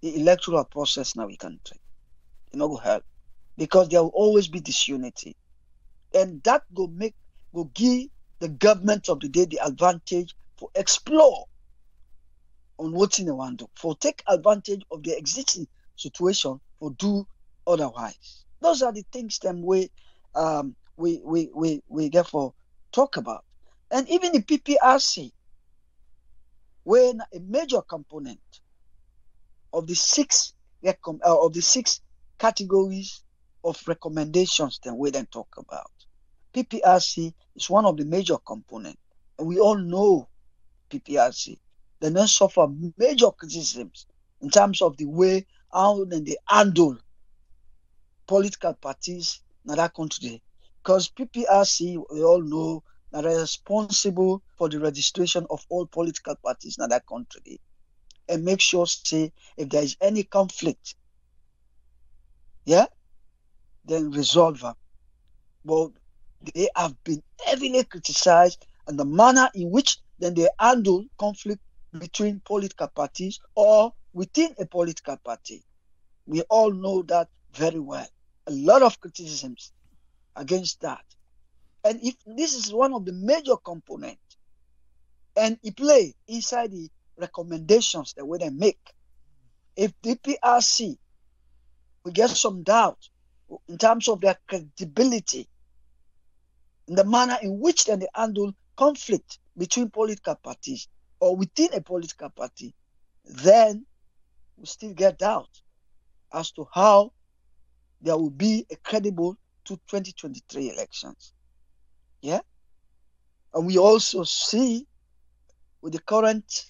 the electoral process now in our country. You know, will help because there will always be disunity, and that will make will give the government of the day the advantage for explore on what they want to for take advantage of the existing situation for do otherwise. Those are the things them we um, we we we we therefore talk about, and even the PPRC, when a major component of the six uh, of the six categories of recommendations that we then talk about. PPRC is one of the major components. We all know PPRC. They don't suffer major criticisms in terms of the way how they handle political parties in that country. Because PPRC, we all know, are responsible for the registration of all political parties in that country and make sure say if there is any conflict, yeah, then Resolver. But they have been heavily criticized and the manner in which then they handle conflict between political parties or within a political party. We all know that very well. A lot of criticisms against that. And if this is one of the major components, and it play inside the recommendations that we then make. If PPRC we get some doubt in terms of their credibility, in the manner in which they handle conflict between political parties or within a political party, then we still get doubt as to how there will be a credible to 2023 elections. Yeah? And we also see with the current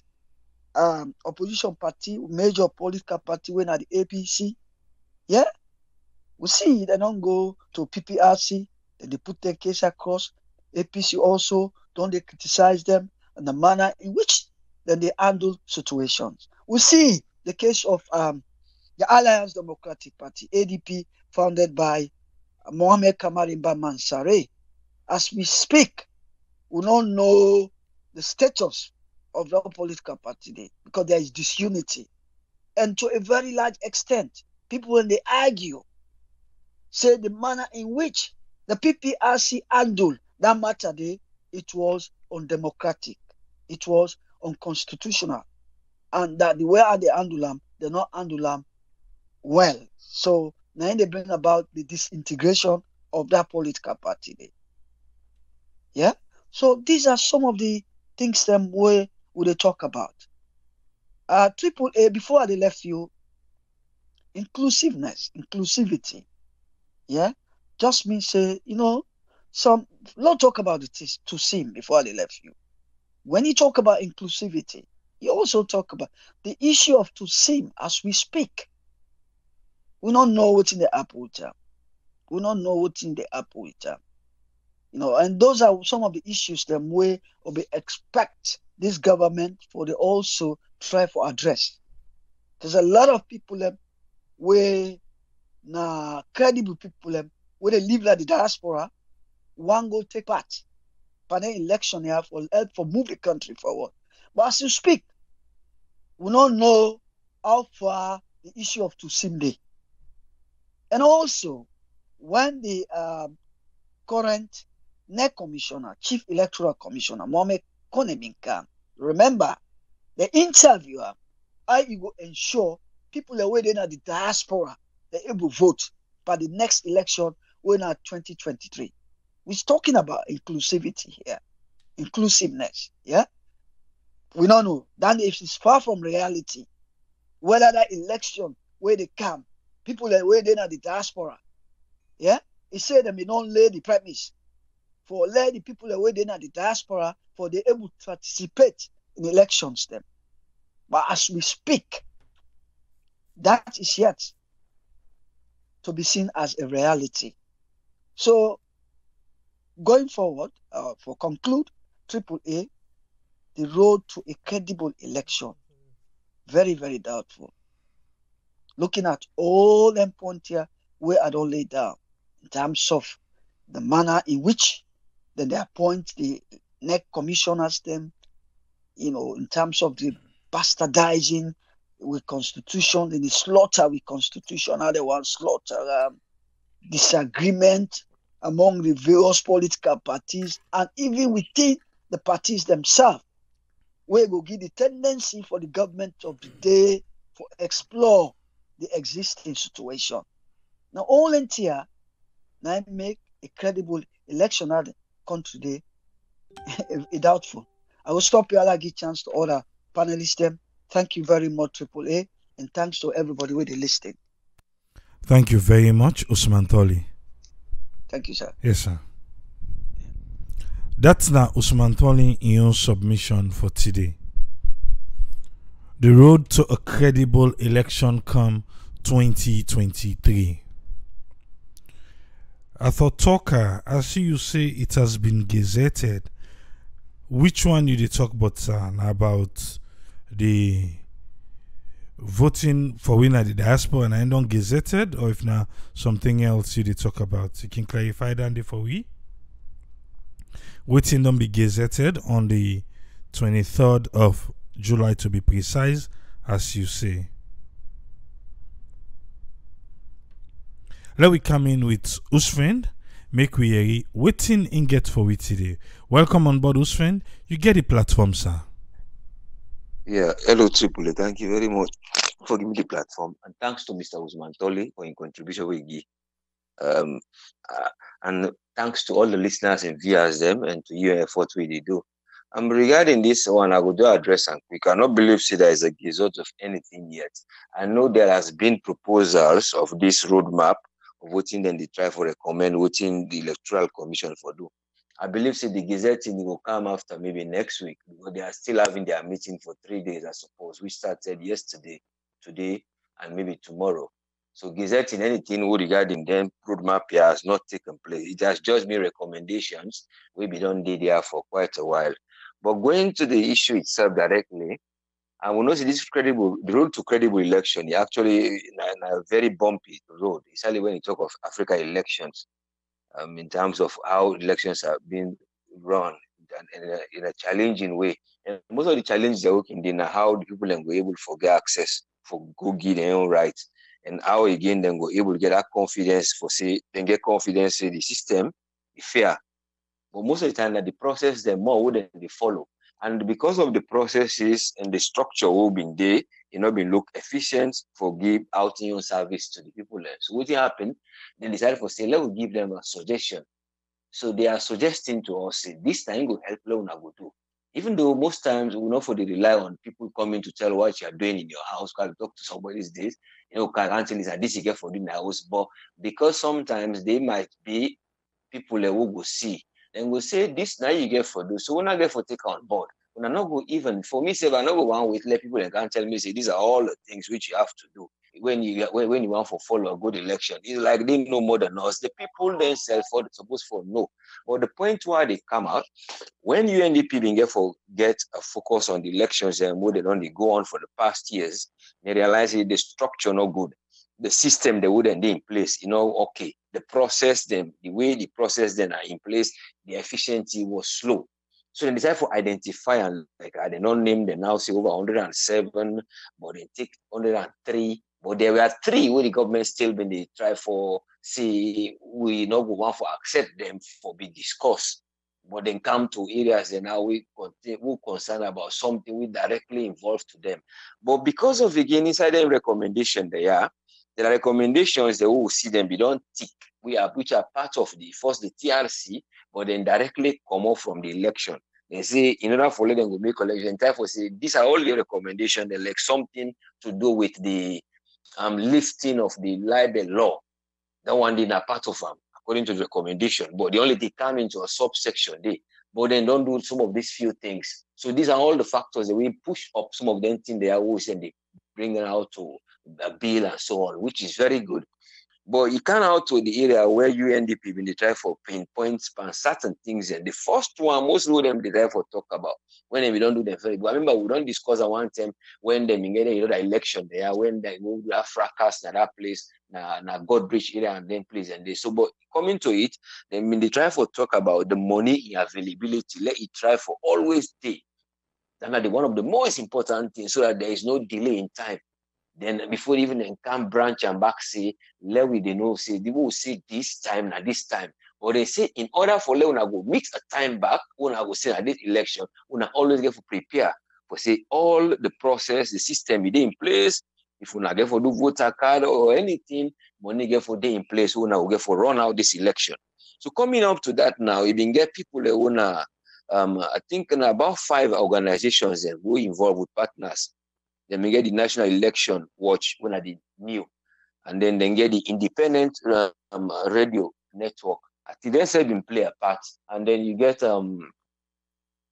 um, opposition party, major political party, when at the APC, yeah, we see they don't go to PPRC, then they put their case across. APC also don't they criticize them and the manner in which then they handle situations. We see the case of um, the Alliance Democratic Party, ADP, founded by Mohamed Kamaraimba Mansaray. As we speak, we don't know the status of the political party there because there is disunity. And to a very large extent, people, when they argue, say the manner in which the PPRC handled that matter day, it was undemocratic, it was unconstitutional, and that the way they handle them, they not handle them well. So now they bring about the disintegration of that political party there. Yeah. So these are some of the things them where would they talk about? Uh, triple A, before I left you, inclusiveness, inclusivity. Yeah? Just means, say, you know, some, not talk about it to sim before they left you. When you talk about inclusivity, you also talk about the issue of to sim as we speak. We don't know what's in the apple term. We don't know what's in the apple term. You know, and those are some of the issues that we we expect this government for they also try for address. There's a lot of people um, where na credible people um, where they live like the diaspora, one go take part. But the election here for help for move the country forward. But as you speak, we don't know how far the issue of Tusimde. And also, when the um, current NEC commissioner, chief electoral commissioner, Mohamed Koneminka. Remember, the interviewer, I will ensure people waiting at the diaspora, able to vote by the next election when at 2023. We're talking about inclusivity here, inclusiveness. Yeah. We don't know. That if it's far from reality, whether that election where they come, people are waiting at the diaspora. Yeah. He said they may not lay the premise for let the people away in the diaspora for they able to participate in elections them. But as we speak, that is yet to be seen as a reality. So, going forward, uh, for conclude, AAA, the road to a credible election, very, very doubtful. Looking at all them points here, we are all laid down in terms of the manner in which then they appoint the next commissioners, them, you know, in terms of the bastardizing with constitution, in the slaughter with constitution, they want slaughter, um, disagreement among the various political parties and even within the parties themselves, where will give the tendency for the government of the day to explore the existing situation. Now, all in here, now make a credible election at the country day, <laughs> doubtful. I will stop here. I'll give chance to other panelists. Them. Thank you very much, Triple A, and thanks to everybody with the listening. Thank you very much, Usman Toli. Thank you, sir. Yes, sir. That's now Usman Toli in your submission for today. The road to a credible election come 2023. I thought talker, I see you say it has been gazetted. Which one did you talk about, sir? About the voting for winner the diaspora and I don't gazetted, or if now something else you did talk about? You can clarify that for we. Waiting don't be gazetted on the 23rd of July to be precise, as you say. Let we come in with Usfriend. Make we hear waiting in get for we today. Welcome on board, Usfriend. You get the platform, sir. Yeah, hello Triple. Thank you very much for giving the platform, and thanks to Mr. Usman Toli for his contribution we give. Um, uh, and thanks to all the listeners and viewers them, and to you your effort we they do. Um, regarding this one, I would do address and we cannot believe see there is a result of anything yet. I know there has been proposals of this roadmap voting, then they try for recommend voting the electoral commission for do. I believe say the gazetting will come after maybe next week because they are still having their meeting for three days, I suppose, which started yesterday, today, and maybe tomorrow. So gazetting anything regarding them roadmap here has not taken place. It has just been recommendations. We've been on there for quite a while. But going to the issue itself directly, and we know this credible, the road to credible election actually in a, in a very bumpy road, especially when you talk of Africa elections, um, in terms of how elections are being run in a, in a challenging way. And most of the challenges are working in how the people are able to get access for go get their own rights, and how again then go able to get that confidence for say then get confidence in the system, the fair. But most of the time that the process then more wouldn't they follow. And because of the processes and the structure will be there, you know, been look efficient for give out your service to the people. So what happened? They decided for say, let's give them a suggestion. So they are suggesting to us, say, this time will help Lona go to. Even though most times we know for the rely on people coming to tell what you are doing in your house, can talk to somebody these days, you know, can answer this this you get for doing the house. But because sometimes they might be people who will go see then we'll say this now you get for do. So when I get for take on board, when I not go even for me, say I not go one with let people and can tell me say these are all the things which you have to do when you when, when you want for follow a good election. It's like they know more than us. The people themselves for supposed for no. But the point why they come out, when UNDP being get for get a focus on the elections and more than only go on for the past years, they realize the structure no good. The system they wouldn't be in place, you know, okay the process them, the way the process then are in place, the efficiency was slow. So they decided for identify and like I did not name them now say over 107, but they take 103. But there were three where the government still been they try for see we not go want for accept them for be discussed. But then come to areas and now we we concerned about something we directly involved to them. But because of again inside the recommendation they are, there are recommendations that we will see them be done tick. We are which are part of the first the TRC, but then directly come off from the election. They say in order for them to make election, time for say these are all the recommendations. They like something to do with the um lifting of the libel law. That one did not part of them according to the recommendation. But the only come into a subsection they but then don't do some of these few things. So these are all the factors that we push up some of them things they are always and they bring it out to a bill and so on, which is very good. But you come out to the area where UNDP been they try for pinpoint on certain things. And the first one, most of them they try for talk about when we don't do them very good. I remember we don't discuss at one time when they get you know the election there, when they go to have fracas in that place, na na Goderich area and then place and they so but coming to it, they mean they try for talk about the money availability. Let it try for always day. That's the one of the most important things so that there is no delay in time. Then before even come branch and back say, let we they know say they will say this time now this time. But they say in order for let una go mix a time back, una go say at this election, una always get to prepare for say all the process, the system is in place. If una get for do voter card or anything, money get for day in place, una will get for run out this election. So coming up to that now, you can get people that wanna um, I think in about five organizations that were involved with partners then we get the National Election Watch when I did new, and then then get the Independent um, Radio Network. I think they said play a part, and then you get um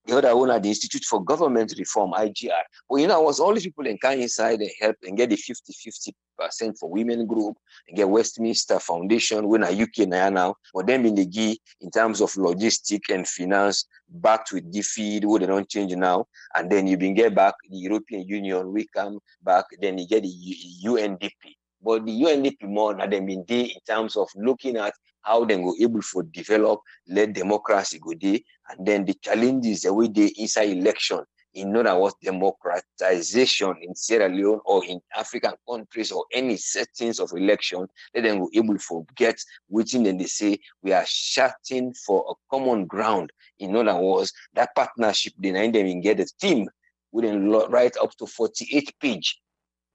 the other one at the Institute for Government Reform, IGR. Well, you know, I was all these people in come inside and help and get the 50-50% for women group and get Westminster Foundation, when a UK now, but them in the GI in terms of logistic and finance, backed with defeat, who they don't change now. And then you been get back the European Union, we come back, then you get the UNDP. But the UNDP more than them in in terms of looking at how they go able to develop, let democracy go there, and then the challenges that we did inside election. In other words, democratization in Sierra Leone or in African countries or any settings of election, let them go able to get within and they say we are shouting for a common ground. In other words, that partnership, then them in get a team, then write up to 48 page.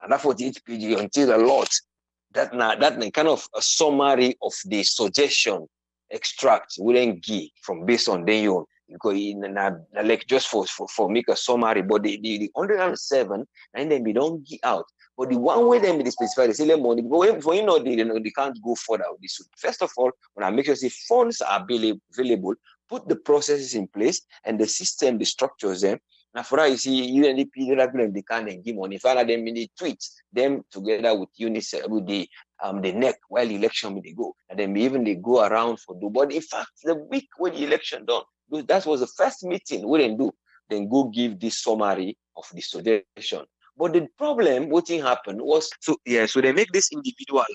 And that 48 page until a lot that na that na kind of a summary of the suggestion extract wouldn't give from based on then you because in na, na like just for, for for make a summary but the the, the 107 and then we don't give out. But the one way them they specify they say let money but for you know they, you know they can't go further this first of all when i make sure say funds are available put the processes in place and the system the structures them now for that, you see, UNDP, the they can't give money. Father, them in the tweets, them together with UNICEF, with the um the NEC while election they go. And then even they go around for do. But in fact, the week when the election done, that was the first meeting we didn't do. Then go give this summary of the suggestion. But the problem, what happened was so yeah, so they make this individual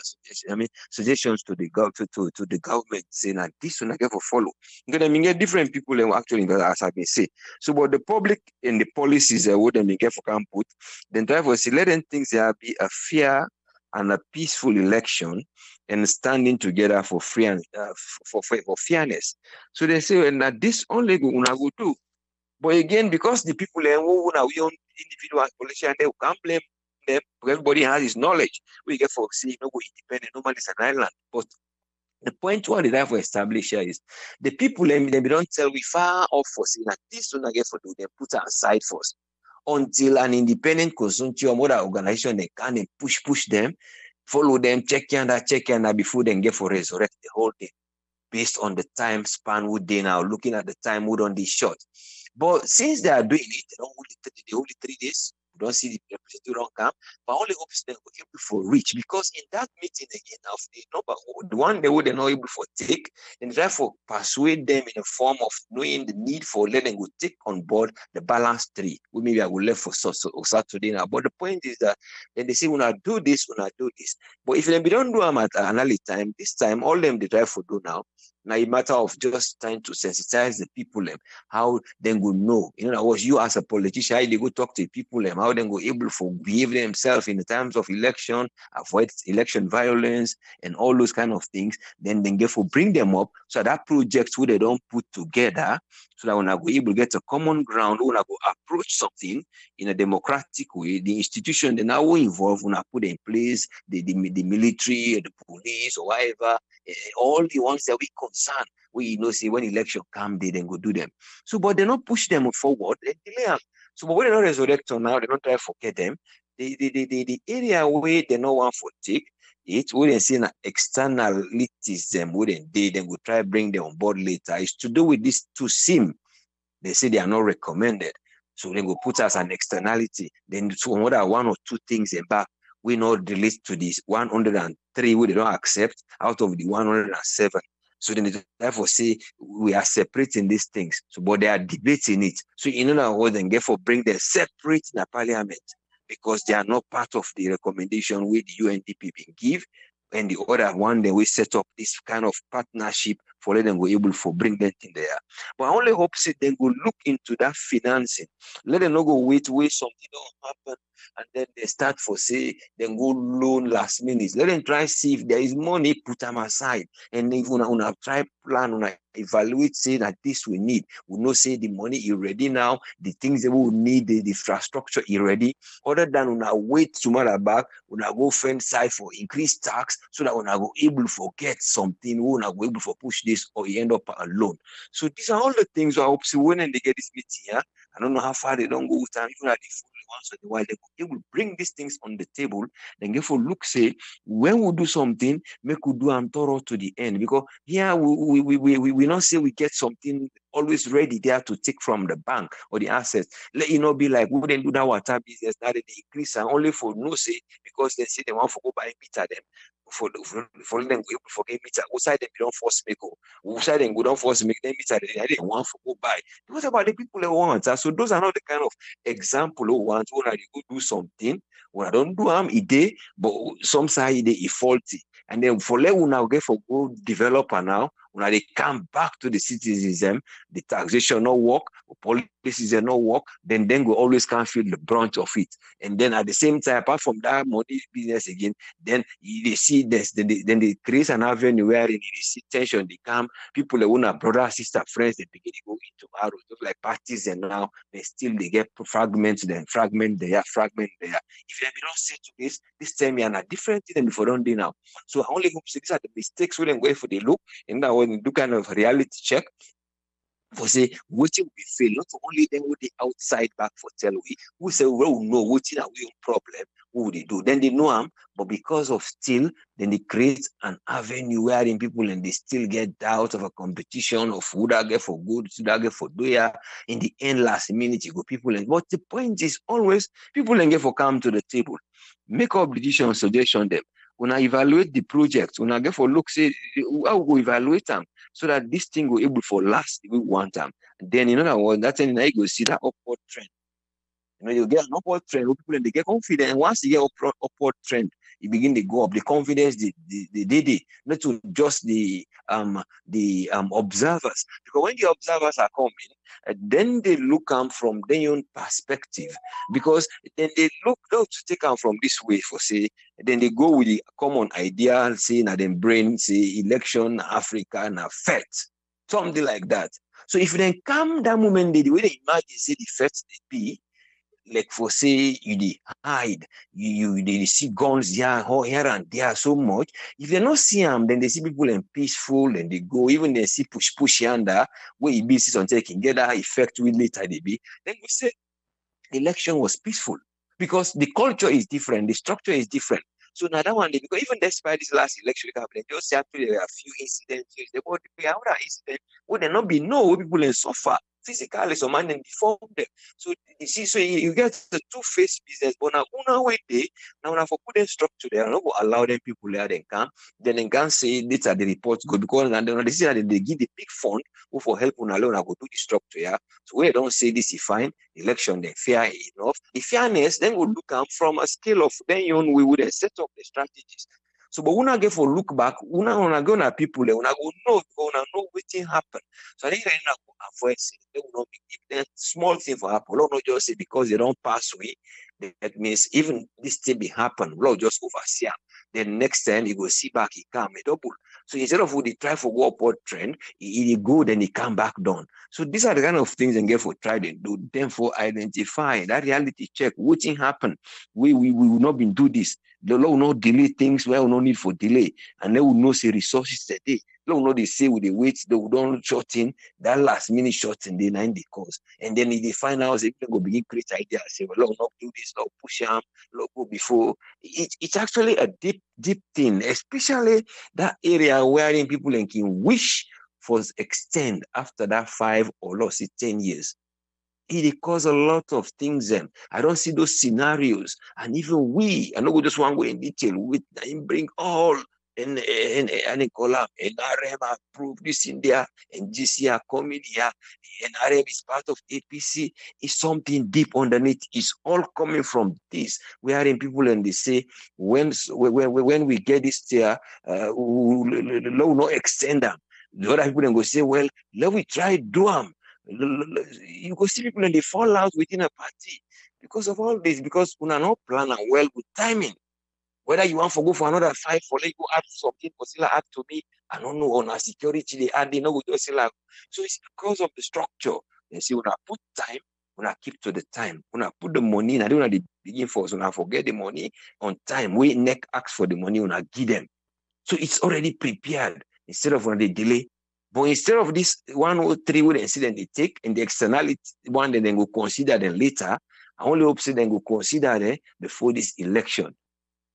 I mean suggestions to the to, to, to the government saying that this one I get for follow. Because I mean get different people and actually as I've been saying. So but the public and the policies uh, what they get for can put, then try for say let them think there be a fair and a peaceful election and standing together for free and uh, for, for, for fairness. So they say, and that this only go go do. But again, because the people who we own individual politicians, they can't blame them. Everybody has his knowledge. We get folks see no go independent, normally it's an island. But the point what they have to establish here is the people them, they don't tell we far off for saying that this one I get for do put it aside first until an independent consortium or organization they can and push push them, follow them, check under, check under before they get for resurrect the whole thing based on the time span would they now looking at the time would on this shot. But since they are doing it, they only the only three days. We don't see the representative don't come, but only hope is they were able for reach because in that meeting again of the number the one they would not able for take, and therefore persuade them in a form of knowing the need for letting go take on board the balance three. We maybe I will left for so, so, Saturday now. But the point is that then they say when I do this, when I do this. But if they don't do them at another time, this time all them they try for do now now, a matter of just trying to sensitize the people, um, how they go know. In other words, you as a politician, how they go talk to people, um, how they go able to behave themselves in the times of election, avoid election violence, and all those kind of things. Then they get for bring them up so that projects who they don't put together, so that when I go able to get a common ground, when I go approach something in a democratic way, the institution they now involved when I put in place the, the, the military, the police, or whatever, Eh, all the ones that we concern, we you know see when election come, they then go do them. So, but they not push them forward, they delay them. So, but when they not resurrect now, they don't try to forget them. The, the, the, the, the area where they no want for take, it wouldn't see an externalities them wouldn't they then would try bring them on board later. It's to do with this to sim they say they are not recommended. So they go put us an externality. Then two another one or two things in back. We not relate to this 103 we they don't accept out of the 107. So then therefore say we are separating these things. So but they are debating it. So in other words, then therefore bring them separate in the parliament because they are not part of the recommendation with the UNDP give. And the other one, then we set up this kind of partnership for let them go able for bring that in there. But I only hope say they go look into that financing. Let them not go wait, wait something don't happen and then they start for say then go loan last minute. Let them try see if there is money, put them aside. And if una, una try plan, una evaluate, say that this we need. We know say the money is ready now, the things that we need, the, the infrastructure is ready. Other than una wait tomorrow back, una go find side for increased tax so that una go able to get something, we go able to push this or you end up alone. So these are all the things I hope see when they get this meeting, yeah. I don't know how far they don't go with time, even at the once in they, will bring these things on the table. Then therefore look, say, when we do something, make we do and thorough to the end. Because here we we, we, we, we not say we get something always ready there to take from the bank or the assets. Let you know be like we didn't do that water business, now they increase and only for no say because they say they want to go buy meter them for for, for them for get meter. Outside them don't force make go. Outside them go don't force make them meter. They didn't want to go buy. What about the people that want? Us. So those are not the kind of example who want oh, when I go do something. When I don't do them, it day, but some they is faulty. And then for let now get for go developer now, when they come back to the citizenship, the taxation not work, the policies not work, then then we always can't feel the brunt of it. And then at the same time, apart from that money business again, then they see this, then they, then they create an avenue where they see tension, they come, people that want brother, sister, friends, they begin to go into arrows, just like parties, and now they still they get fragments, then fragment there, fragment there. If they don't say to this, this time you're not different than before don't do now. So I only hope so these are the mistakes don't go for the look, and that when do kind of reality check, for say wetin we fail not only then with the outside back for tell we who say well we know wetin are we problem who they do. Then they know them but because of still then they create an avenue wherein people and they still get doubt of a competition of who that get for good who that get for doya. In the end last minute you go people and but the point is always people and get for come to the table. Make up decision suggestion them when I evaluate the project, when I get for look, say how we evaluate them so that this thing will able for last we want them. Then in other words, that's when I go see that upward trend. You know, you get an upward trend, people and they get confident. Once you get upward, upward trend, you begin to go up. The confidence, the the the, the, not to just the um the um observers. Because when the observers are coming, uh, then they look them from their own perspective. Because then they look out to take them from this way for say, then they go with the common idea, say na them brain, say election, Africa, and FET. Something like that. So if they come that moment, the way they imagine say the FET they be, like for say you they hide, you, you they see guns here, here and there so much. If they not see them, then they see people in peaceful and they go, even they see push push yonder, where it be something can get that effect with later they be. Then we say election was peaceful because the culture is different, the structure is different. So now that one, day, because even despite this last election happening, just actually there are a few incidents. Would be other incidents would there not be no people in suffer physically some man deform them. So you see, so you, you get the two-faced business, but now una way they now una for put them structure there, not go allow them people there they can. Then they can say later the reports go because and then they say that they give the big fund who for help una alone go do the structure. Yeah. So we don't say this is fine, election then fair enough. The fairness then we mm-hmm. look at from a scale of then on we would set up the strategies. So, but una get for look back, una una go na people una go know, una know wetin happen. So I think saying they will not be if that small thing for happen. Lord not just say because they don't pass away, that means even this thing be happen, Lord just oversee them. Then next time you go see back, he come a double. So instead of would they try for go upward trend, he, he go then he come back down. So these are the kind of things and get for try to do. For identify that reality check, what thing happen. We we, we will not been do this. The law will not delay things where no need for delay. And they will not say resources today. They will not they say with the wait, they will don't shorten that last minute shorten the nine cause. And then if they find out they go begin create ideas, say, well, Lord, not do this, Lord, push them, Lord, go before. It, it's actually a deep, deep thing, especially that area wherein people like can wish for extend after that five or say 10 years. It cause a lot of things. Then I don't see those scenarios. And even we, I know we just want to go in detail. With bring all and and and Nicola and RM approved. This in there and GC are coming here. And RM is part of APC is something deep underneath. It's all coming from this. We are in people and they say when when when we get this here uh we'll not extend them. The other people then go say well let we try do them you go see people and they fall out within a party because of all this because we are not planning well with timing whether you want to go for another five for let go add something for still add to me, I don't know on our security they add, they know just like so it's because of the structure. They see when I put time, when I keep to the time, when I put the money, and I don't want to begin for when I forget the money on time, we neck ask for the money when I give them. So it's already prepared instead of when they delay. But instead of this one or three with incident they take and the externality one, then they will consider them later. I only hope so then will consider them before this election.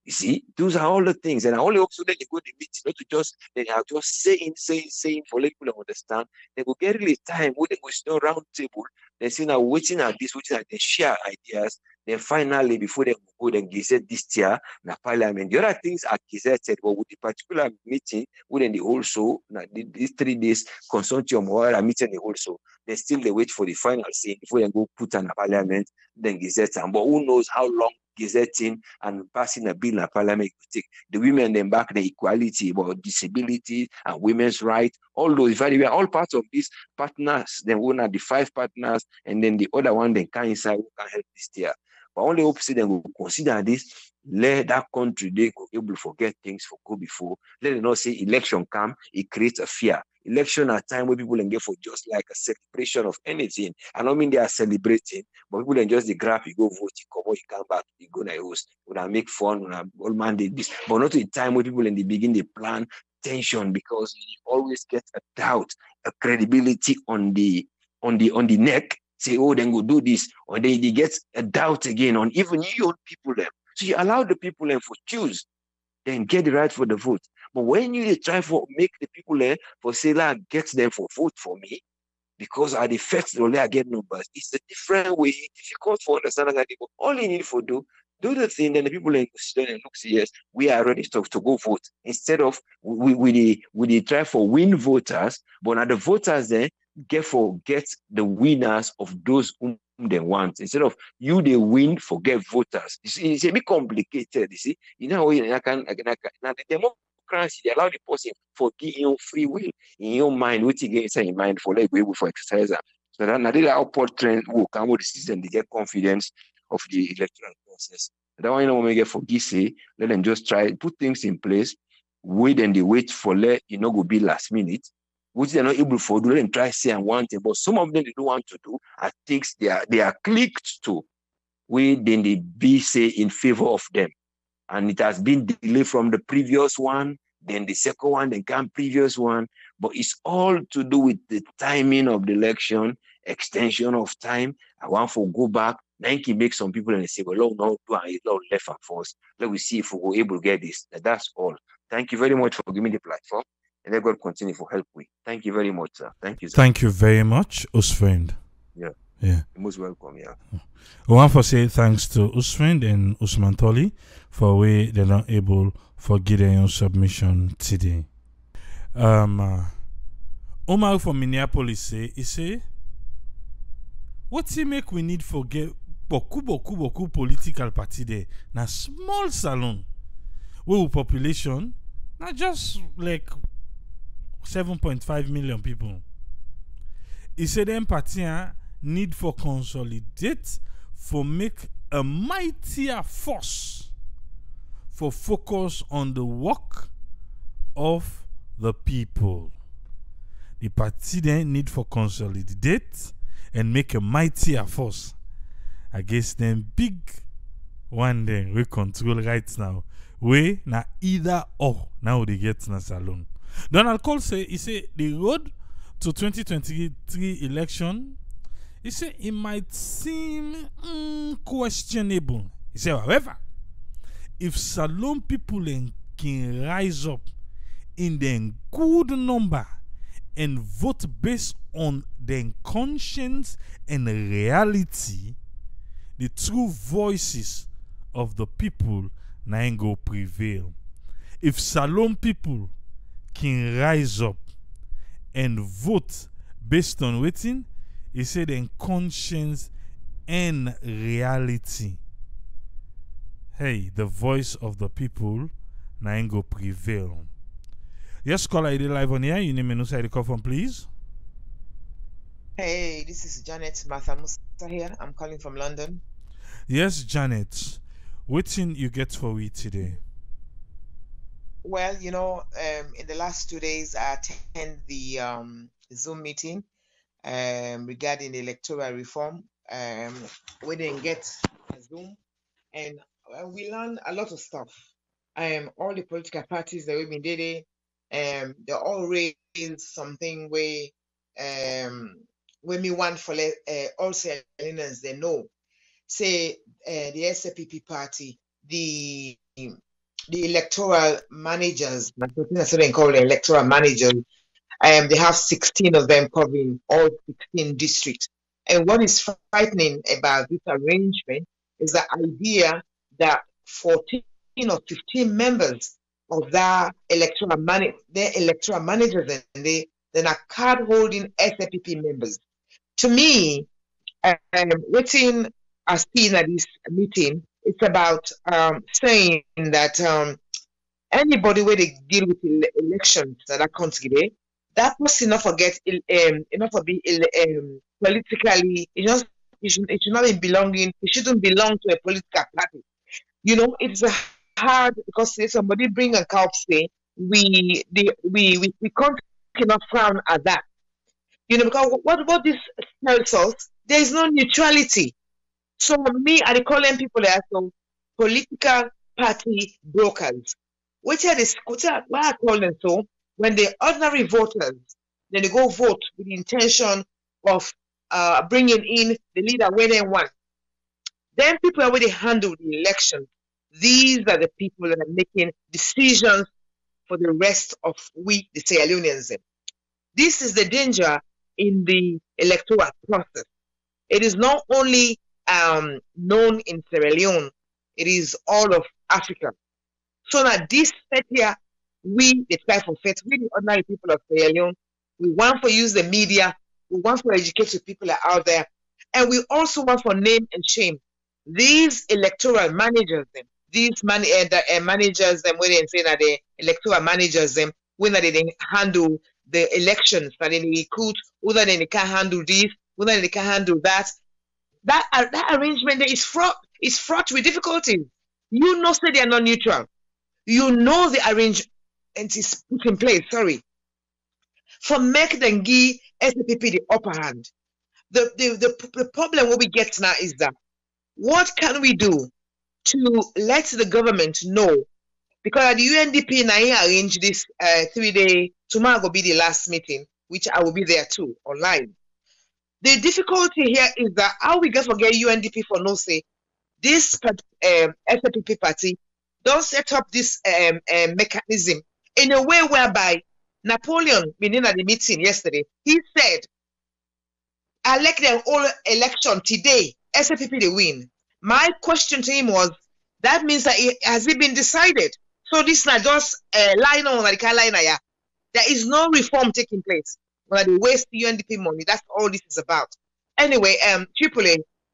You see, those are all the things. And I only hope so that they go to meet, not to just they are just saying, saying, saying for let people understand. They will get really time when they go down round table, they say now waiting at this, waiting at they share ideas. Then finally, before they go then gazette this year na parliament. The other things are gazetted, but with the particular meeting, within the also na these three days consortium or a meeting also, they still they wait for the final scene before they go put a parliament, then gazette. But who knows how long gazetting and passing a bill in parliament will take. The women then back the equality about disability and women's rights, all those very all parts of these partners, then one are the five partners, and then the other one then can inside who can help this year. But only hope see them will consider this. Let that country they go able to forget things for go before. Let them not say election come, it creates a fear election at time where people engage for just like a celebration of anything. I don't mean they are celebrating, but people enjoy the graph, you go vote, you come you come back, you go to host, when I make fun, when I all man this, but not in time where people in the beginning they plan tension because you always get a doubt, a credibility on the on the on the NEC. Say, oh, then go do this, or they, they get a doubt again on even your people them. So you allow the people them for choose, then get the right for the vote. But when you try for make the people there for say like get them for vote for me, because at the first only I get numbers, it's a different way. Difficult for understanding that people. All you need for do do the thing, then the people in consider and look yes, we are ready to, to go vote. Instead of we we we, we try for win voters, but now the voters then get for get the winners of those whom they want. Instead of you they win, forget voters. You see, it's a bit complicated. You see, you know, I can, I can, I can now the democracy, they allow the person for giving you free will in your mind, which inside your mind for like able for exercise. So that now the upward trend will come with the system, they get confidence of the electoral process. That one you know when we get for say, let them just try put things in place, wait and they wait for let you know go be last minute, which they're not able for do, them try say and want it. But some of them they don't want to do are things they are they are clicked to. We then they be say in favor of them and it has been delayed from the previous one, then the second one, then come previous one. But it's all to do with the timing of the election, extension of time. I want for go back. Nike make some people and they say, well, no, no, do I left and force. Let me see if we're able to get this. That's all. Thank you very much for giving me the platform. And let God continue for help me. Thank you very much, sir. Thank you. Sir. Thank you very much, Usfriend. Yeah. Yeah. You're most welcome, yeah. We want to say thanks to Usfriend and Usman Toli for way they're not able for Gideon submission today. Um, uh, Omar from Minneapolis say, he say, what he make we need for get boku boku boku political party there? Na small salone. We population, not just like 7.5 million people. He said them party uh, need for consolidate for make a mightier force for focus on the work of the people. The party then need for consolidate and make a mightier force against them big one then we control right now. We na either or now they get na salone. Donald Cole say he say the road to 2023 election he said it might seem mm, questionable. He said, however, if Salone people can rise up in the good number and vote based on their conscience and reality, the true voices of the people na go prevail. If Salone people can rise up and vote based on waiting, he said in conscience and reality. Hey, the voice of the people na ain't go prevail. Yes, caller, you live on here. You name and who call from, please. Hey, this is Janet Martha Musa here. I'm calling from London. Yes, Janet. What thing you get for we today? Well, you know, um, in the last two days, I attended the um, Zoom meeting um, regarding the electoral reform. Um, we didn't get Zoom, and we learned a lot of stuff. Um, all the political parties that we've been dating, um, they all raised something where when we want for uh, all Sierra they know. Say uh, the SLPP party, the the electoral managers, that's what they call the electoral managers. Um, they have 16 of them covering all 16 districts. And what is frightening about this arrangement is the idea that 14 or 15 members of that electoral man- their electoral managers and they then are card holding SLPP members. To me, um, waiting as seen at this meeting, it's about um, saying that um, anybody where they deal with elections that are country, that person not forget um, for be um, politically, it just it should, it should not be belonging, it shouldn't belong to a political party. You know, it's hard because somebody bring a cow say we the we we, we can't cannot frown at that. You know, because what what this tells us, there is no neutrality. So me, I call them people as some political party brokers. Which are the which are, why I call them so? When the ordinary voters, then they go vote with the intention of uh, bringing in the leader when they want. Then people are already handle the election. These are the people that are making decisions for the rest of we, the Sierra Leoneans. This is the danger in the electoral process. It is not only um, known in Sierra Leone, it is all of Africa. So now this set here, we, the tribe of faith, we the ordinary people of Sierra Leone, we want to use the media, we want to educate the people out there, and we also want for name and shame. These electoral managers, them, these man, uh, the, uh, managers, them, when they say that the electoral managers, them, when they, they handle the elections, that they recruit, whether they can handle this, whether they can handle that, that uh, that arrangement is fraught is fraught with difficulties. You know, say they are not neutral. You know the arrangement is put in place. Sorry, for make give SLPP the upper hand. The, the the the problem what we get now is that what can we do to let the government know because at the UNDP now arranged this uh, three day tomorrow will be the last meeting, which I will be there too online. The difficulty here is that how we get forget UNDP for no say this um, SLPP party don't set up this um, um, mechanism in a way whereby Napoleon, meaning at the meeting yesterday, he said, I elect them all election today, SLPP they win. My question to him was, that means that it has it been decided? So this not just uh, line on like line There is no reform taking place but they waste UNDP money. That's all this is about. Anyway, um,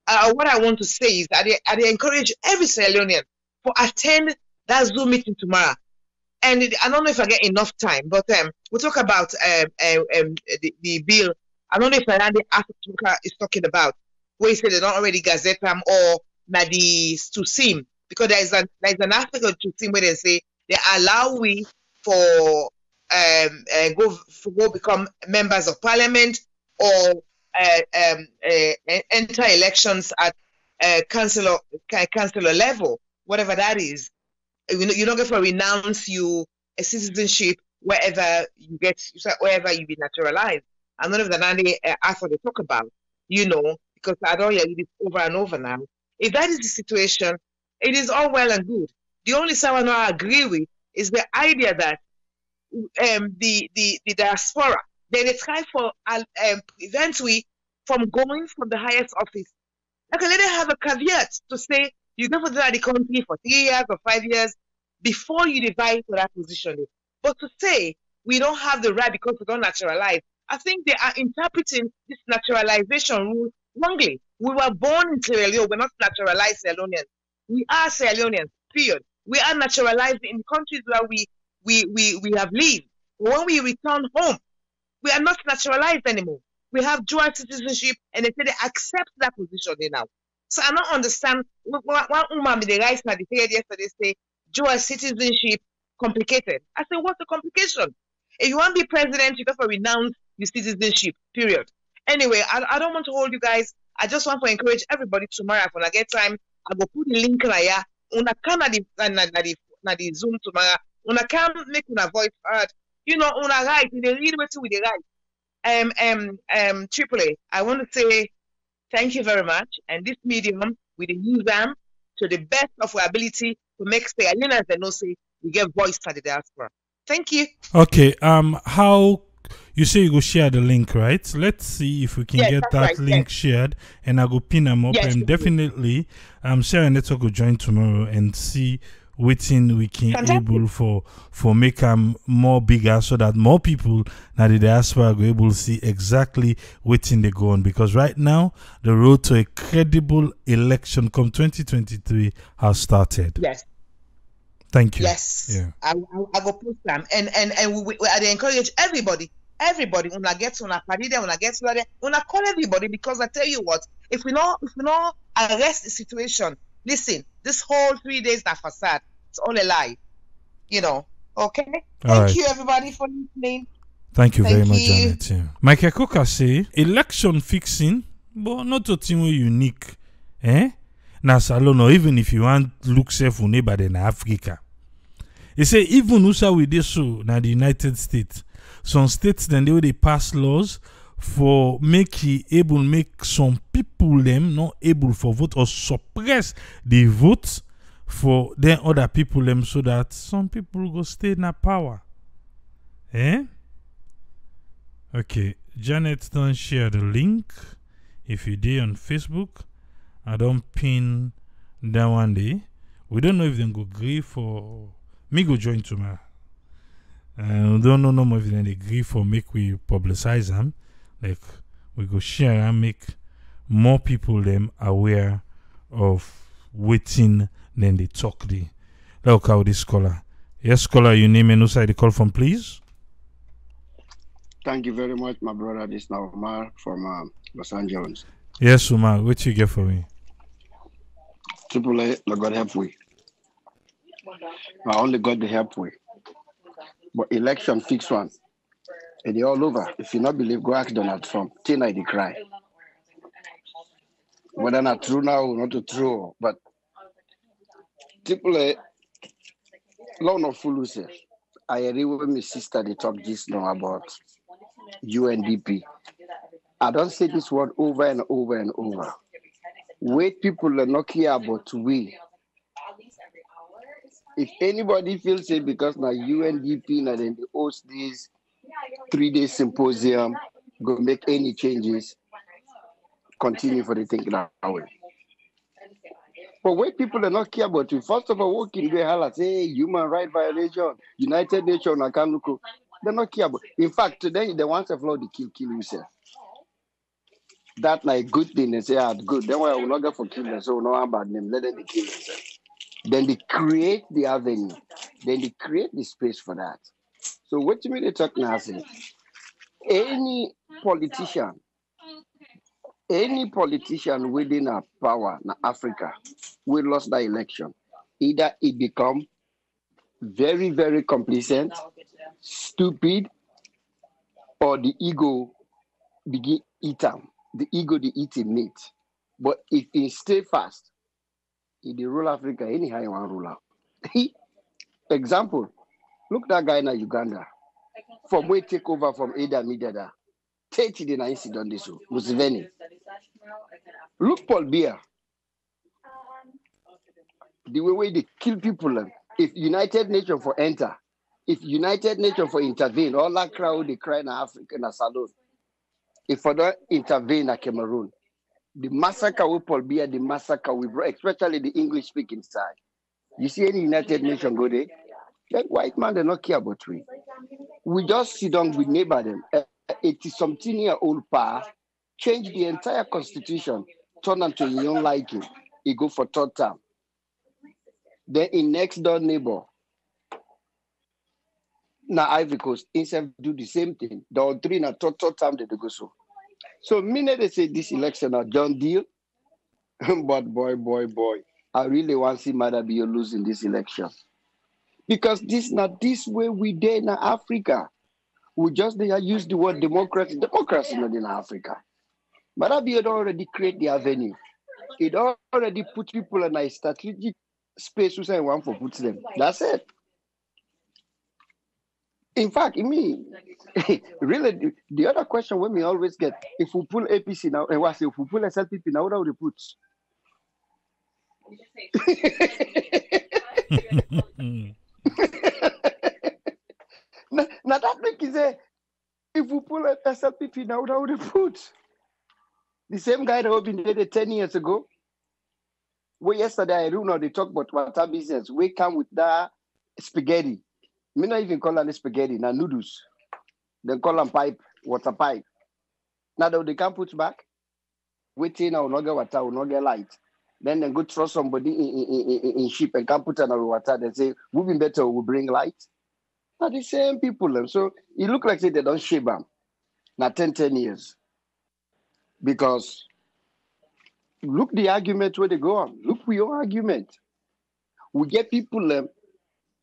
uh, what I want to say is that I, I encourage every Sierra Leonean to attend that Zoom meeting tomorrow. And it, I don't know if I get enough time, but um, we'll talk about um, um, um the, the, bill. I don't know if Andy Africa is talking about where he said they don't already gazette them or Nadi to sim because there is an there is an of to where they say they allow we for um, uh, go go become members of parliament or uh, um, uh, enter elections at uh, councillor councillor level, whatever that is. You're not going to renounce you a citizenship wherever you get wherever you be naturalized. And none of the nanny uh, ask what they talk about, you know, because I don't hear it over and over now. If that is the situation, it is all well and good. The only someone I agree with is the idea that um, the, the, the diaspora Then they try for um, prevent we from going from the highest office. Okay, let them have a caveat to say you go for the country for three years or five years before you divide for that position. But to say we don't have the right because we don't naturalize, I think they are interpreting this naturalization rule wrongly. We were born in Sierra Leone, we're not naturalized Sierra Leoneans. We are Sierra Leoneans, period. We are naturalized in countries where we, we, we, we have lived. When we return home, we are not naturalized anymore. We have dual citizenship, and they say they accept that position now. So I don't understand. One woman the that they said yesterday say dual citizenship complicated. I say, what's the complication? If you want to be president, you got to renounce your citizenship. Period. Anyway, I, I don't want to hold you guys. I just want to encourage everybody tomorrow when I get time. I go put the link there. Una can na Zoom tomorrow. Una can make una voice heard. You know, una right. They read what with the right. Um, um, um, Triple A. I want to say thank you very much. And this medium, with we use them to the best of our ability to make Sierra and know say we get voice for the diaspora. Thank you. Okay. Um, how you say you go share the link, right? Let's see if we can Yes, get that right, link yes. shared, and I go pin them up. Yes, and we do. definitely, um, Sierra Network will join tomorrow and see waiting we can Fantastic. able for for make them more bigger so that more people now the diaspora go able to see exactly waiting they go on because right now the road to a credible election come 2023 has started. Yes. Thank you. Yes. Yeah. I, I, I go post them. And and and we, we I encourage everybody, everybody, una get una party there, una get there, una call everybody because I tell you what, if we not if we not arrest the situation, listen, this whole three days na facade. It's all a lie. You know. Okay? All Thank right. you everybody for listening. Thank you very Thank much, you. Janet. Yeah. Michael Coker say election fixing, but not a thing unique. Eh? Na salon or even if you want look self for neighbor in Africa. He say even USA we dey so na the United States. Some states then they dey pass laws for make e able make some people them not able for vote or suppress the vote for then other people them so that some people go stay in power. Eh? Okay, Janet don't share the link. If you did on Facebook, I don't pin that one day. We don't know if they go agree for me go join tomorrow. Uh, we don't know no more if they agree for make we publicize them. Like we go share and make more people them aware of waiting then they talk the look how this scholar. Yes, scholar, you name and side the call from please? Thank you very much, my brother. This is now Omar from um, Los Angeles. Yes, Umar, what you get for me? Triple A, God help we. I only got the help we. But election fix one. They all over. If you not believe, go ask Donald Trump. Till I cry. Whether not true now or not true, but A, law no fool. I agree with my sister. They talk this now about UNDP. I don't say this word over and over and over. Wait, people are not care about we. If anybody feels it because now UNDP now then they host this three day symposium, go make any changes, continue for the that way. But wait, people are not care about you. First of all, walking they holla say human right violation, United Nations, Akanuko. They're not care about. In fact, today they want to flood the kill, kill yourself. That like good thing they say ah good. Then why I will not get for killing, so no one bad name. Let them be kill themselves. Then they create the avenue. Then they create the space for that. So what you mean they talk now any politician, any politician within our power in Africa, we lost that election. Either it become very, very complacent, stupid, or the ego begin eat am. The ego the eat him meat. But if he stay fast, he dey rule Africa anyhow you want rule am. <laughs> Example, look that guy in Uganda. From where take over from Ada Midada. 30 day na sit this Museveni. Look Paul Biya. The way they kill people, um, if United Nations for enter, if United Nations for intervene, all that crowd they cry in Africa na salone. If for don't intervene in Cameroon, the massacre will probably be the massacre brought, especially the English speaking side. You see any United Nations go there? Like white man, they not care about we. We just sit down with neighbor them. Uh, 80 something year old pa change the entire constitution, turn them to your own liking. He go for third. Then in next door neighbor, now Ivory Coast, instead do the same thing. The all three na third, third term they go so. So minute they say this election a done deal, <laughs> but boy, boy, boy, I really want to see Maada Bio losing this election. Because this not this way we did in Africa. We just they use the word democracy. Democracy not in Africa. Maada Bio had already created the avenue. It already put people in a strategic space who say one for put them. That's it. In fact, me, <laughs> really, the, the other question when we always get, if we pull APC now, and what if we pull SLPP now, what would we put? <laughs> <laughs> now, you say, if we pull a SLPP now, what would we put? The same guy that we been there 10 years ago. Well, yesterday I don't know they talk about water business. We come with that spaghetti. Me not even call them spaghetti, now noodles. They call them pipe, water pipe. Now that they can put back, waiting now, not get water, I will not get light. Then they go trust somebody in, in, in, in ship and can put another water. They say, moving better will bring light. Now the same people. And so it look like they don't shape them. Now 10, 10 years. Because look the argument where they go on. Look we your argument. We get people um,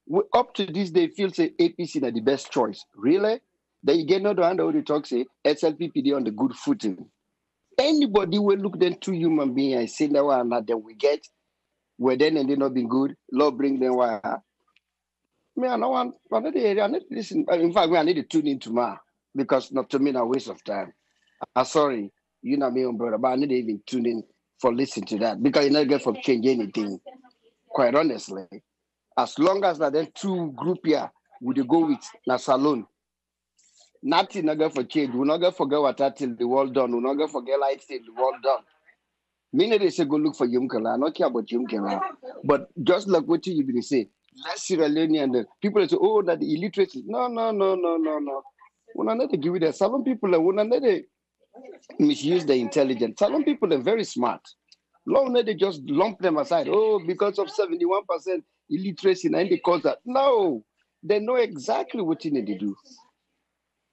we, up to this day feel say APC is the best choice. Really? Then you get another hand they talk say SLPPD on the good footing. Anybody will look them two human beings and say that one that we get where then and they not been good, Lord bring them why. Me, I don't want I need I need to listen. Uh, in fact, I need to tune into ma because not to me a waste of time. I'm sorry, you know me, brother, but I need to even tune in for listen to that because you not get from change anything. Quite honestly as long as that then two group here would go with na salone nothing not get for change We're not going to forget water till the world done. We're not going to forget light till the world done. Me no dey say go look for yumkela i don't care about yumkela but just like what you been say Leone and the people say oh that the illiteracy. No no no no no no. Una no dey give it the salone people una no dey misuse the intelligence. Salone people are very smart. Long they just lump them aside. Oh because of 71 percent illiteracy and they cause that. No, they know exactly what you need to do.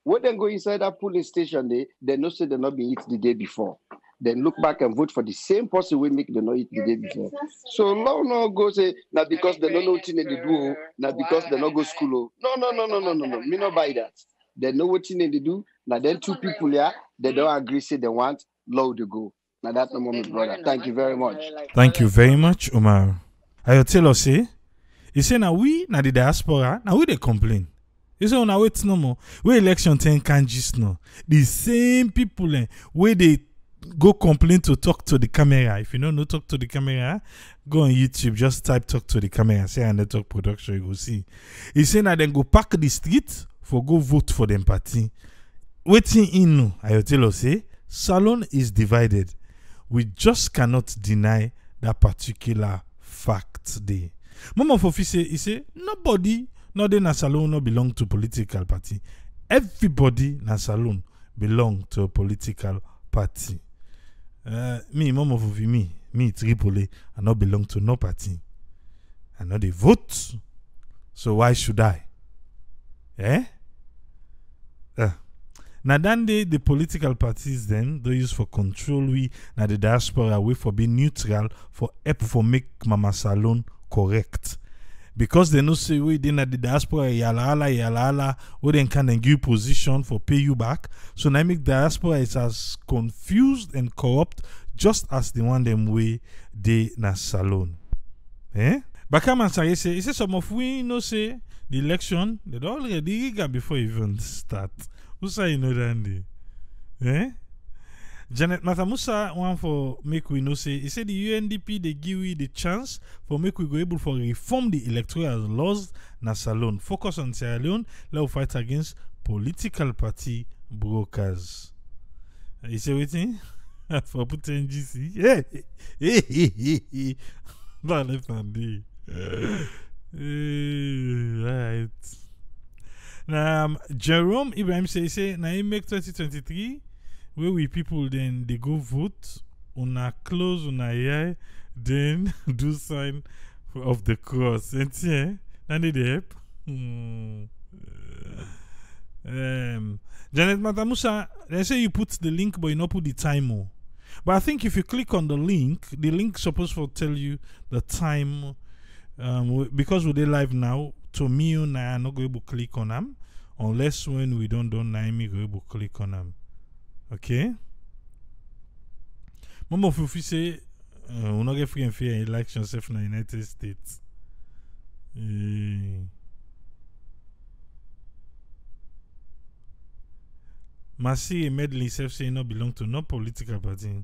When they go inside that polling station, they they know say they not been eat the day before. Then look back and vote for the same person we make them not eat the day before. So long no go say now because they don't know what they do, oh. now because they not go school. Oh. No, no, no, no, no, no, no. Me not buy that. They know what you need do. Now then two people here, they don't agree, say they want low to go. Now that's the moment, brother. Thank you very much. Thank you very much, Omar. I tell us, eh? say, he say na we na the diaspora na we dey complain he say una wait no more. Wey election ten can gist no? The same people eh, wey dey go complain to talk to the camera. If you no know talk to the camera. Go on youtube just type talk to the camera. Say i network production you go see. He say na dem go pack the street for go vote for dem party. Wetin he know ayotelo say salon is divided. We just cannot deny that particular fact dey. Mama Fofi say, he say, nobody, not in a salone, no belong to political party. Everybody na salone belong to a political party. Uh, me, Mama Fofi, me, me, Triple A, I not belong to no party. I know they vote. So why should I? Eh? Uh. Now then the, the political parties then they use for control we now the diaspora way for being neutral for help for make Mama Salone correct because they know say we na the diaspora yalahala yalahala wey dem can then give position for pay you back. So na make diaspora is as confused and corrupt just as the one them wey they na salone. Eh? Bakaman sare say he say some of we know say the election they already rig before even start. Who say you know that eh Janet Matamusa one for make we know say he said the UNDP they give we the chance for make we go able for reform the electoral laws na salone. Focus on Sierra Leone, let we fight against political party brokers. You say waiting <laughs> for put NGC. Yeah, hey, hey, hey. Vale, <laughs> Fandy. <laughs> Right. Now, um, Jerome Ibrahim say, say, now he make 2023 where we people then they go vote, una close una eye, then <laughs> do sign of the cross. And yeah, and they help. Hmm. Um, Janet Matamusa, they say you put the link, but you not put the time. Oh. But I think if you click on the link, the link supposed to tell you the time. Um, because we they live now, to me, you na not going to click on them unless when we don't don't na me go click on them. Ok. Mwen mwen fwifise, euh, ou nou gen fwen fwen eleksyon sef nan United States. E... Masi e med li sef se e yon nou belong to nou politika patin.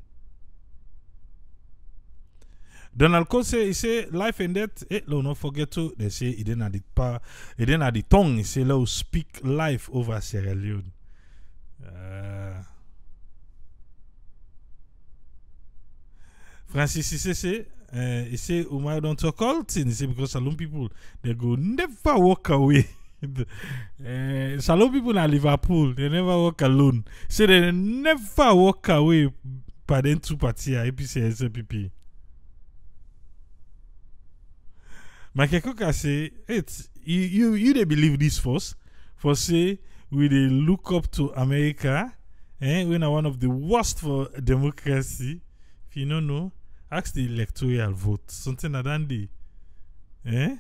Donald Coe se, se life and death, e lo nou forget to, de se, e i den a di pa, e i den a di tong, se lo speak life over Sierra Leone. Eee. Uh. Francis say. Uh, he say Umar don't talk all things. He say because Salone people they go never walk away. uh, <laughs> Salone people na Liverpool they never walk alone. Say they never walk away. Them two party APC and SPP. Michael Coker say, it's you you you they believe this first. For say we they look up to America, eh? We are one of the worst for democracy. If you don't know, ask the electoral vote. Something like that, dey. eh?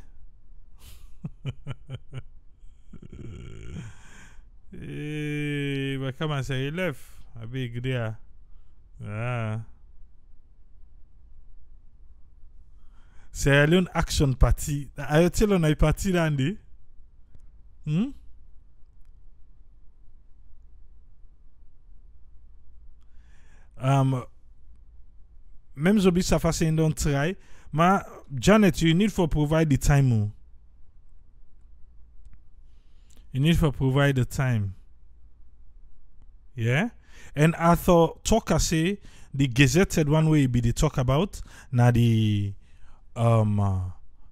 Eh, but come and say he left. I beg there. Ah. Sierra Leone Action Party. Are you telling my party Randy? Hmm? Um, même Zobi Saffa saying don't try. Ma Janet, you need for provide the time. oh. You need for provide the time. Yeah? And I thought Talker say the gazetted one way be the talk about now the um uh,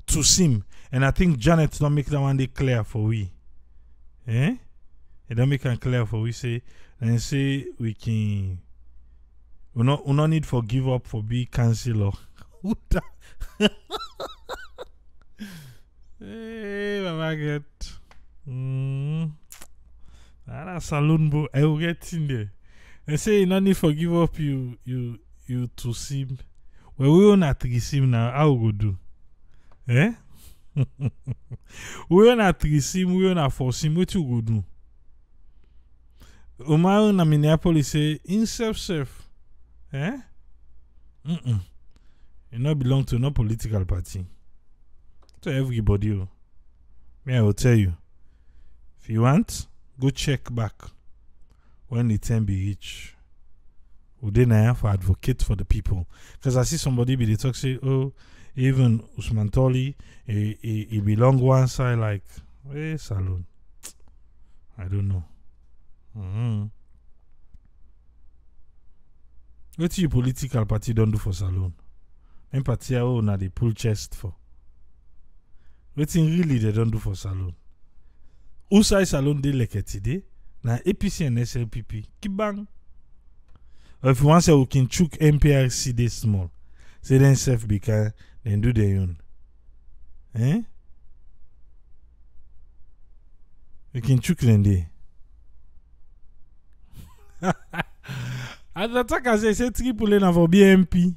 to sim and I think Janet don't make that one day clear for we. Eh? It don't make it clear for we say and say we can We no, we no need for give up for be councilor. <laughs> Who da? <laughs> hey, mama get. Ah, mm. Ana saloon bo. I eh, will get in there. They say you no need for give up you you you to sim. Well, we own at three sim now. How we go do? Eh? <laughs> we own at three sim. We own at for sim. What you go do? Omar na Minneapolis say, in self-self. Eh? Mm-mm. You not belong to no political party. To everybody. oh. Me, I will tell you. If you want, go check back when the time be reach. Would now for advocate for the people? Because I see somebody be the talk say, oh, even Usman Toli, he, he, he belong one side like, hey, Salone. I don't know. Mm-hmm. What your political party don't do for Salone? Them party oh, na they pull chest for. Wetin really they don't do for Salone? Usai Salone dey like today, na APC and SLPP. Kibang. Or if you want say we can chook MPRC dey small, say then self because then do their own. Eh? We can chook them dey. <laughs> As the talker say, say triple na for BMP.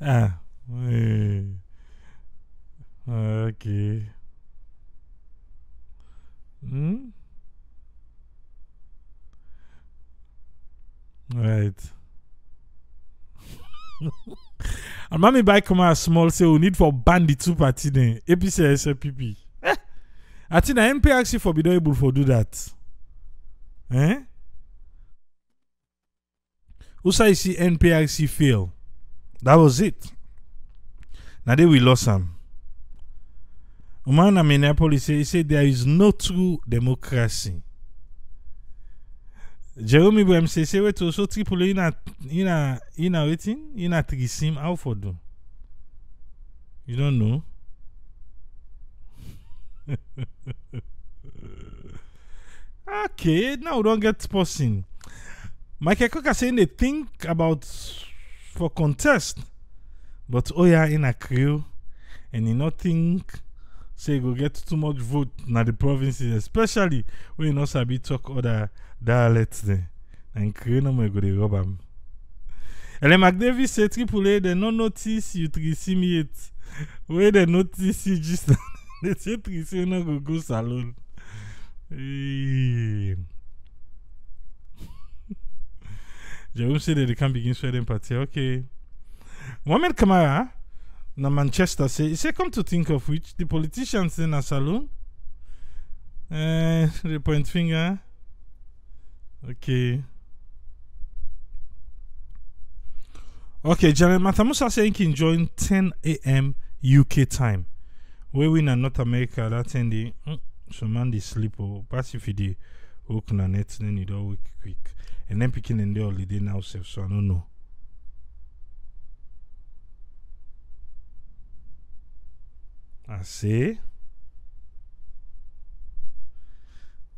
Ah. eh. Okay. Hmm? Right. <laughs> and mommy buy come out small say we need for ban the two party then APC and SLPP. Eh? I think the MPRC for be not able for do that. Eh? See NPRC fail? That was it. Now they we lost him. A man in Minneapolis he said there is no true democracy. Jerome Ibrahim say say wait so Tripoli in a in a in a waiting in a trisim how for do. You don't know. <laughs> okay, now don't get person. Michael Cook saying they think about for contest, but oh yeah, in a crew, and he not think say go get too much vote na the provinces, especially when you not sabi talk other dialects there. And crew no more go dey rub am. Ellen McDavid say triple A they no notice you trisim yet. Wey they notice you just <laughs> they say trisim no go go salon. Hey. Jerome said that they can't begin sweating party. Okay. Mohamed Kamara, na Manchester, say, say, come to think of which, the politicians in a salone. Uh, the point finger. Okay. Okay, Jared Matamusa saying he can join 10 a.m. UK time. We in North America, that 10 day, mm, so man, they sleep, or pass if you dey work on net, then you don't work quick. And then picking in the holiday now, so I don't know. I say.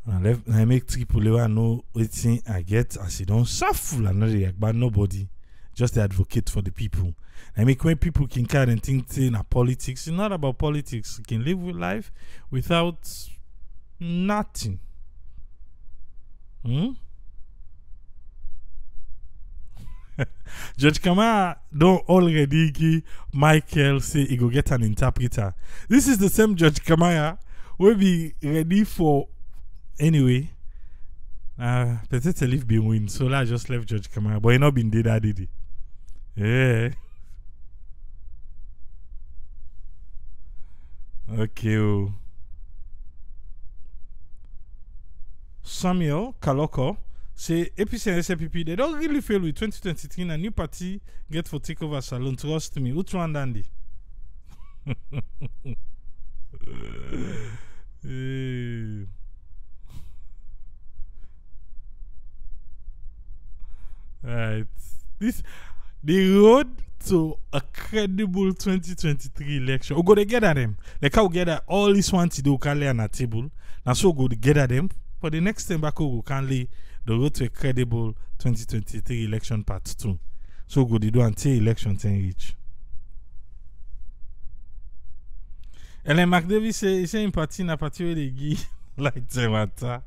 I I make I know wetin I get as e don shuffle I no dey yagba nobody just advocate for the people. I make when people can carry and think na politics it's not about politics you can live with life without nothing. Hmm? <laughs> Judge Kamara don't already give Michael say he go get an interpreter. This is the same Judge Kamara will be ready for anyway. Uh Petit leave been win, so I just left Judge Kamara, but he not been dead, that did he? Yeah. Okay. Oh. Samuel Kaloko say APC and SLPP they don't really fail with 2023 and a new party get for takeover salone. Trust me, Utru and Dandy. <laughs> Eh. Right. This the road to a credible 2023 election. We go to gather them. Like how gather all this one to do can lay on a table. Now so go to gather them. For the next time back we can lay the road to a credible 2023 election part two. So go to do until election ten reach. Ellen McDavid say say in party na party where they give <laughs> like the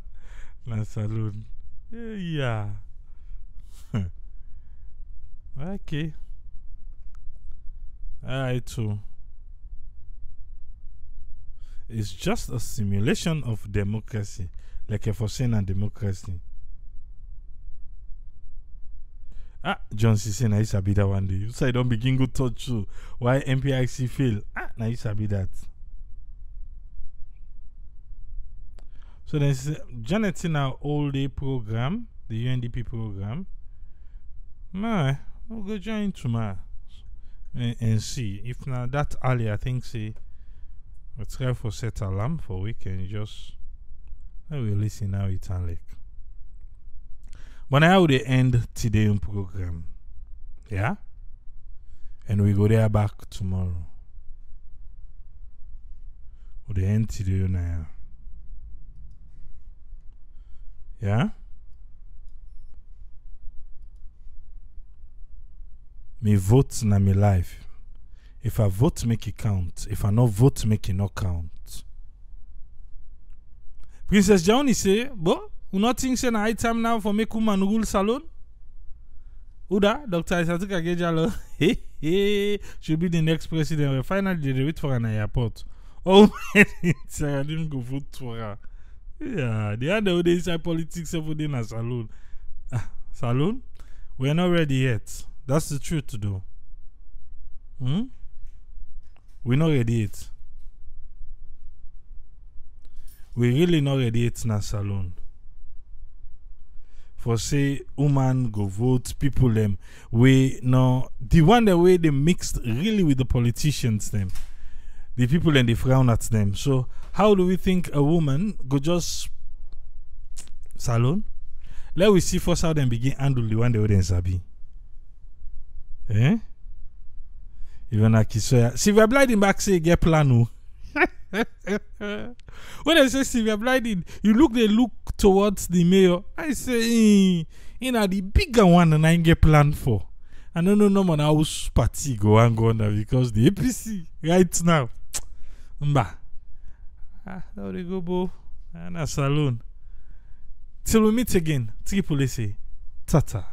na salone. Yeah. <laughs> okay. Alright, too. it's just a simulation of democracy, like a a democracy. Ah, John C. say, na you sabi that one day. You say don't begin go touch you. Why MPIC fail? Ah, na you sabi that. So there's Janet in our all day program, the UNDP program. Nah, we'll go join tomorrow and, and see. If not that early, I think say we'll try for set alarm for weekend. Just I will listen now, it and like. But now we end today's program. Yeah? And we go there back tomorrow. We end today now. Yeah? Me vote na me life. If I vote, make it count. If I not vote, make it not count. Princess Johnny say, but we not think say na high time now for make woman rule salone? Uda, Dr. Isatika Gejalo, <laughs> hey, hey, should be the next president. Well, finally, they wait for the airport. <laughs> Oh, say I didn't go vote for her. Yeah, the other inside politics every day in a salone. Ah, salone? We're not ready yet. That's the truth, though. Hmm? We're not ready yet. We really not ready yet in a salone. For say woman go vote people them we no the one the way they mixed really with the politicians them the people and they frown at them. So how do we think a woman go just salone? Let we see first how them begin handle the one they wouldn't sabi. Eh? Even a kisoya sylvia blyden back say get plan o <laughs> when I say Sylvia Blyden, you look they look towards the mayor. I say, eh, you know, the bigger one and I get planned for. I don't know no man house party go and go there because the APC right now. <tsk> Mba. Ah, how they go, bo? And a salone. Till we meet again, Triple say, Tata.